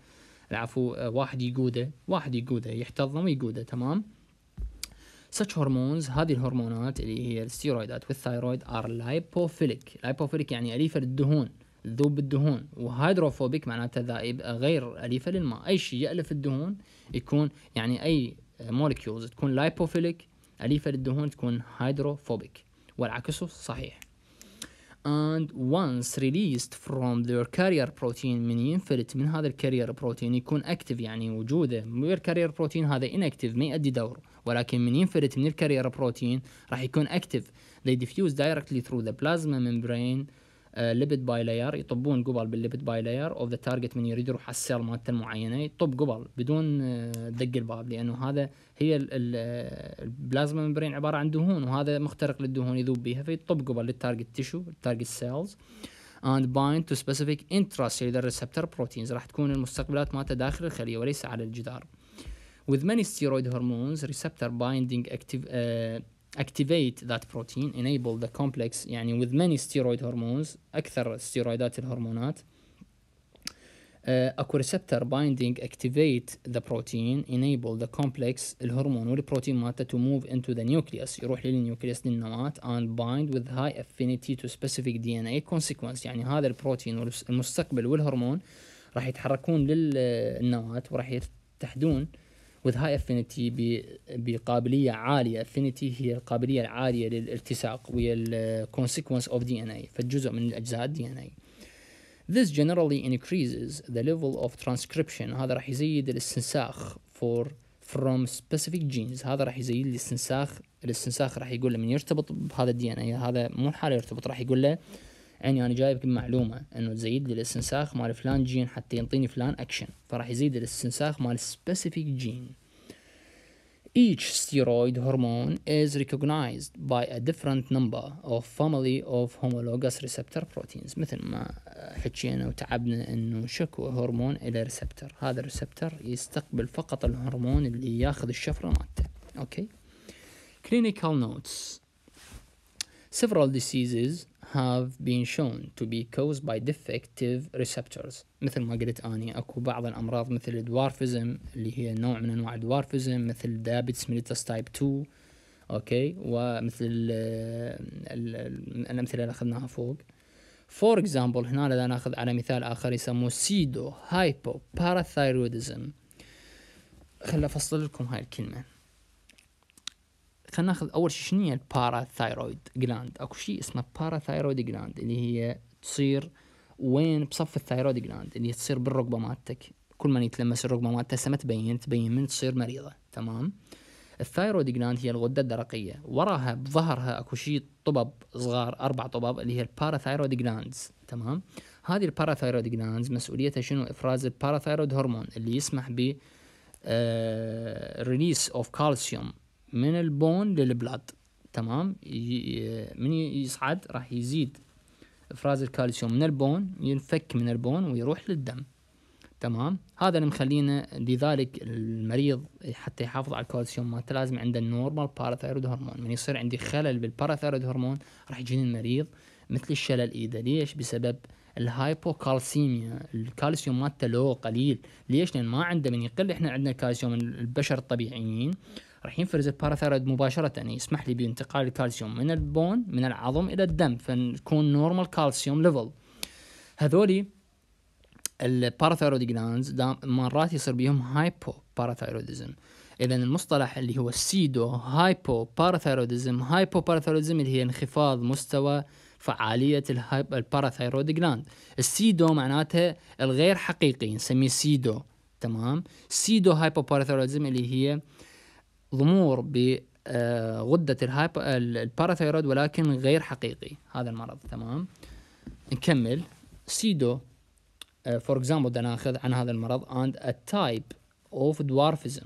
العفو آه، واحد يقوده واحد يقوده يحتضن ويقوده تمام؟ Such hormones هذه الهرمونات اللي هي الستيرويدات وال thyroid are lipophilic. Lipophilic يعني أليفة للدهون ذوب الدهون و hydrophobic معناته ذائب غير أليفة للماء. أي شيء يألف الدهون يكون يعني أي molecules تكون lipophilic أليفة للدهون تكون hydrophobic والعكس صحيح. And once released from their carrier protein من ينفلت من هذا ال carrier protein يكون active يعني وجوده. غير carrier protein هذا inactive ما يؤدي دور. ولكن من ينفلت من ال carrier protein راح يكون active they diffuse directly through the plasma membrane lipid bilayer يطبون قبل بال lipid bilayer of the target من يريد يروح على ال cell مالته المعينة. يطب قبل بدون آه، دق الباب. لأنه هذا هي ال plasma membrane عبارة عن دهون وهذا مخترق للدهون يذوب بها فيطب قبل لل target tissue ال target cells and bind to specific intracellular receptor proteins. راح تكون المستقبلات مالته داخل الخلية وليس على الجدار. with many steroid hormones receptor binding active uh, activate that protein enable the complex يعني with many steroid hormones أكثر ستيرويدات الهرمونات uh, اكو receptor binding activate the protein enable the complex الهرمون والبروتين مالته to move into the nucleus يروح للنيوكليوس للنواة and bind with high affinity to specific DNA consequence يعني هذا البروتين والمستقبل والهرمون راح يتحركون للنواة وراح يتحدون with high affinity بقابلية عالية. Affinity هي القابلية العالية للالتصاق وهي ال consequence of DNA فالجزء من الأجزاء DNA This generally increases the level of transcription. هذا راح يزيد الاستنساخ for from specific genes. هذا راح يزيد الاستنساخ الاستنساخ راح يقول له من يرتبط بهذا الدي ان اي هذا مو الحالة يرتبط راح يقول له يعني أنا جايب معلومه إنه تزيد لي الاستنساخ مال فلان جين حتى ينطيني فلان اكشن فراح يزيد الاستنساخ مال specific gene. Each steroid hormone is recognized by a different number of family of homologous receptor proteins. مثل ما حكينا وتعبنا إنه شكو هرمون إلى receptor هذا ال receptor يستقبل فقط الهرمون اللي ياخذ الشفرة مالته. أوكي clinical notes. Several diseases have been shown to be caused by defective receptors. مثل ما قلت أني أكو بعض الأمراض مثل ال dwarfism اللي هي نوع من أنواع ال dwarfism مثل diabetes mellitus type 2 أوكي؟ ومثل الأمثلة اللي أخذناها فوق. for example هنا إذا نأخذ على مثال آخر يسموه pseudohypoparathyroidism خليني أفصل لكم هاي الكلمة. خلينا ناخذ أول شيء شنو هي ال parathyroid gland؟ أكو شيء اسمه parathyroid gland اللي هي تصير وين؟ بصف ال thyroid gland اللي تصير بالركبة مالتك. كل ما يتلمس الركبة مالته ما تبين تبين من تصير مريضة. تمام؟ ال thyroid gland هي الغدة الدرقية. وراها بظهرها أكو شيء طبب صغار أربع طبب اللي هي ال parathyroid glands. تمام؟ هذه ال parathyroid glands مسؤوليتها شنو؟ إفراز ال parathyroid hormone اللي يسمح ب release of calcium من ال bone لل blood تمام؟ من يصعد راح يزيد إفراز الكالسيوم من ال bone ينفك من ال bone ويروح للدم تمام؟ هذا اللي مخلينا لذلك المريض حتى يحافظ على الكالسيوم مالته لازم عنده ال normal parathyroid hormone من يصير عندي خلل بال parathyroid hormone راح يجيني المريض مثل الشلل إيده. ليش؟ بسبب ال hypocalcemia الكالسيوم مالته لو قليل. ليش؟ لأن ما عنده من يقل. إحنا عندنا الكالسيوم البشر الطبيعيين. راح ينفرز ال parathyroid مباشرة يعني يسمح لي بانتقال الكالسيوم من ال bone من العظم إلى الدم فنكون normal calcium level هذولي ال parathyroid glands مرات يصير بيهم hypoparathyroidism اذا المصطلح اللي هو ال pseudohypoparathyroidism hypoparathyroidism اللي هي انخفاض مستوى فعالية ال parathyroid gland ال pseudo معناتها الغير حقيقي نسميه pseudo تمام؟ pseudohypoparathyroidism اللي هي ضمور بغدة ال parathyroid ولكن غير حقيقي. هذا المرض تمام؟ نكمل. pseudo for example بدنا ناخذ عن هذا المرض and a type of dwarfism.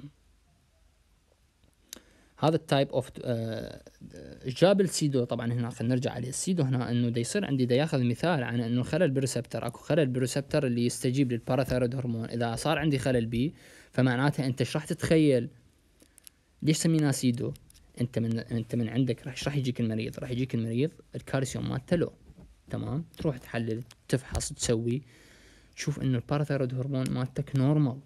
هذا ال type of جاب ال pseudo طبعا هنا خلينا نرجع عليه. ال pseudo هنا إنه دا يصير عندي دا ياخذ مثال عن إنه خلل بال receptor أكو خلل بال receptor اللي يستجيب لل parathyroid hormone. إذا صار عندي خلل بي فمعناتها أنت إيش راح تتخيل؟ ليش سميناه pseudo؟ انت من انت من عندك راح راح يجيك المريض راح يجيك المريض الكالسيوم مالته low. تمام؟ تروح تحلل تفحص تسوي. تشوف إنه ال parathyroid hormone مالتك normal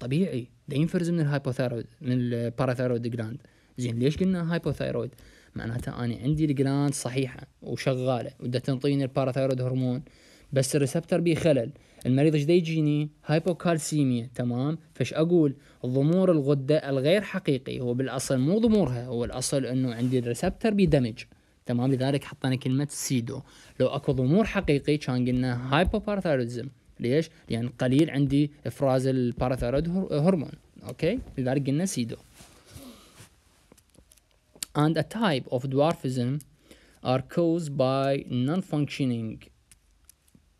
طبيعي. ده ينفرز من ال hypothyroid من ال parathyroid gland زين ليش قلنا hypothyroid؟ معناتها أنا عندي ال gland صحيحة وشغالة وده تنطيني ال parathyroid hormone. بس ال receptor بيه خلل المريض إيش يجيني hypocalcemia تمام؟ فايش أقول؟ ضمور الغدة الغير حقيقي. هو بالأصل مو ضمورها هو الأصل إنه عندي ال receptor بي damage. تمام؟ لذلك حطينا كلمة pseudo. لو أكو ضمور حقيقي كان قلنا hypoparathyroidism. ليش؟ لأن قليل عندي إفراز ال parathyroid hormone. أوكي؟ لذلك قلنا سيدو. And a type of dwarfism are caused by non-functioning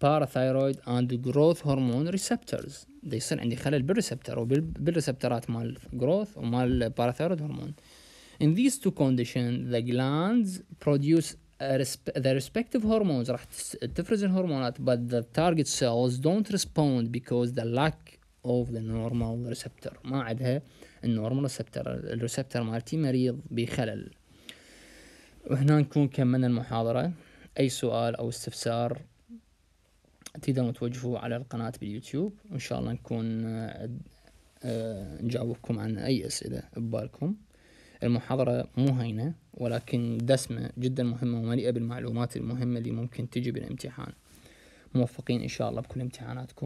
parathyroid and growth hormone receptors ده يصير عندي خلل بالريسبتر وبالريسبترات مال growth ومال parathyroid hormone in these two conditions the glands produce the respective hormones راح تفرز الهرمونات but the target cells don't respond because the lack of the normal receptor ما عندها ال normal receptor ال receptor مالتي مريض بخلل وهنا نكون كملنا المحاضرة أي سؤال أو استفسار تقدرون توجهوه على القناة باليوتيوب. وإن شاء الله نكون آه، نجاوبكم عن أي أسئلة ببالكم. المحاضرة مو هينة ولكن دسمة جدا مهمة ومليئة بالمعلومات المهمة اللي ممكن تجي بالامتحان. موفقين إن شاء الله بكل امتحاناتكم.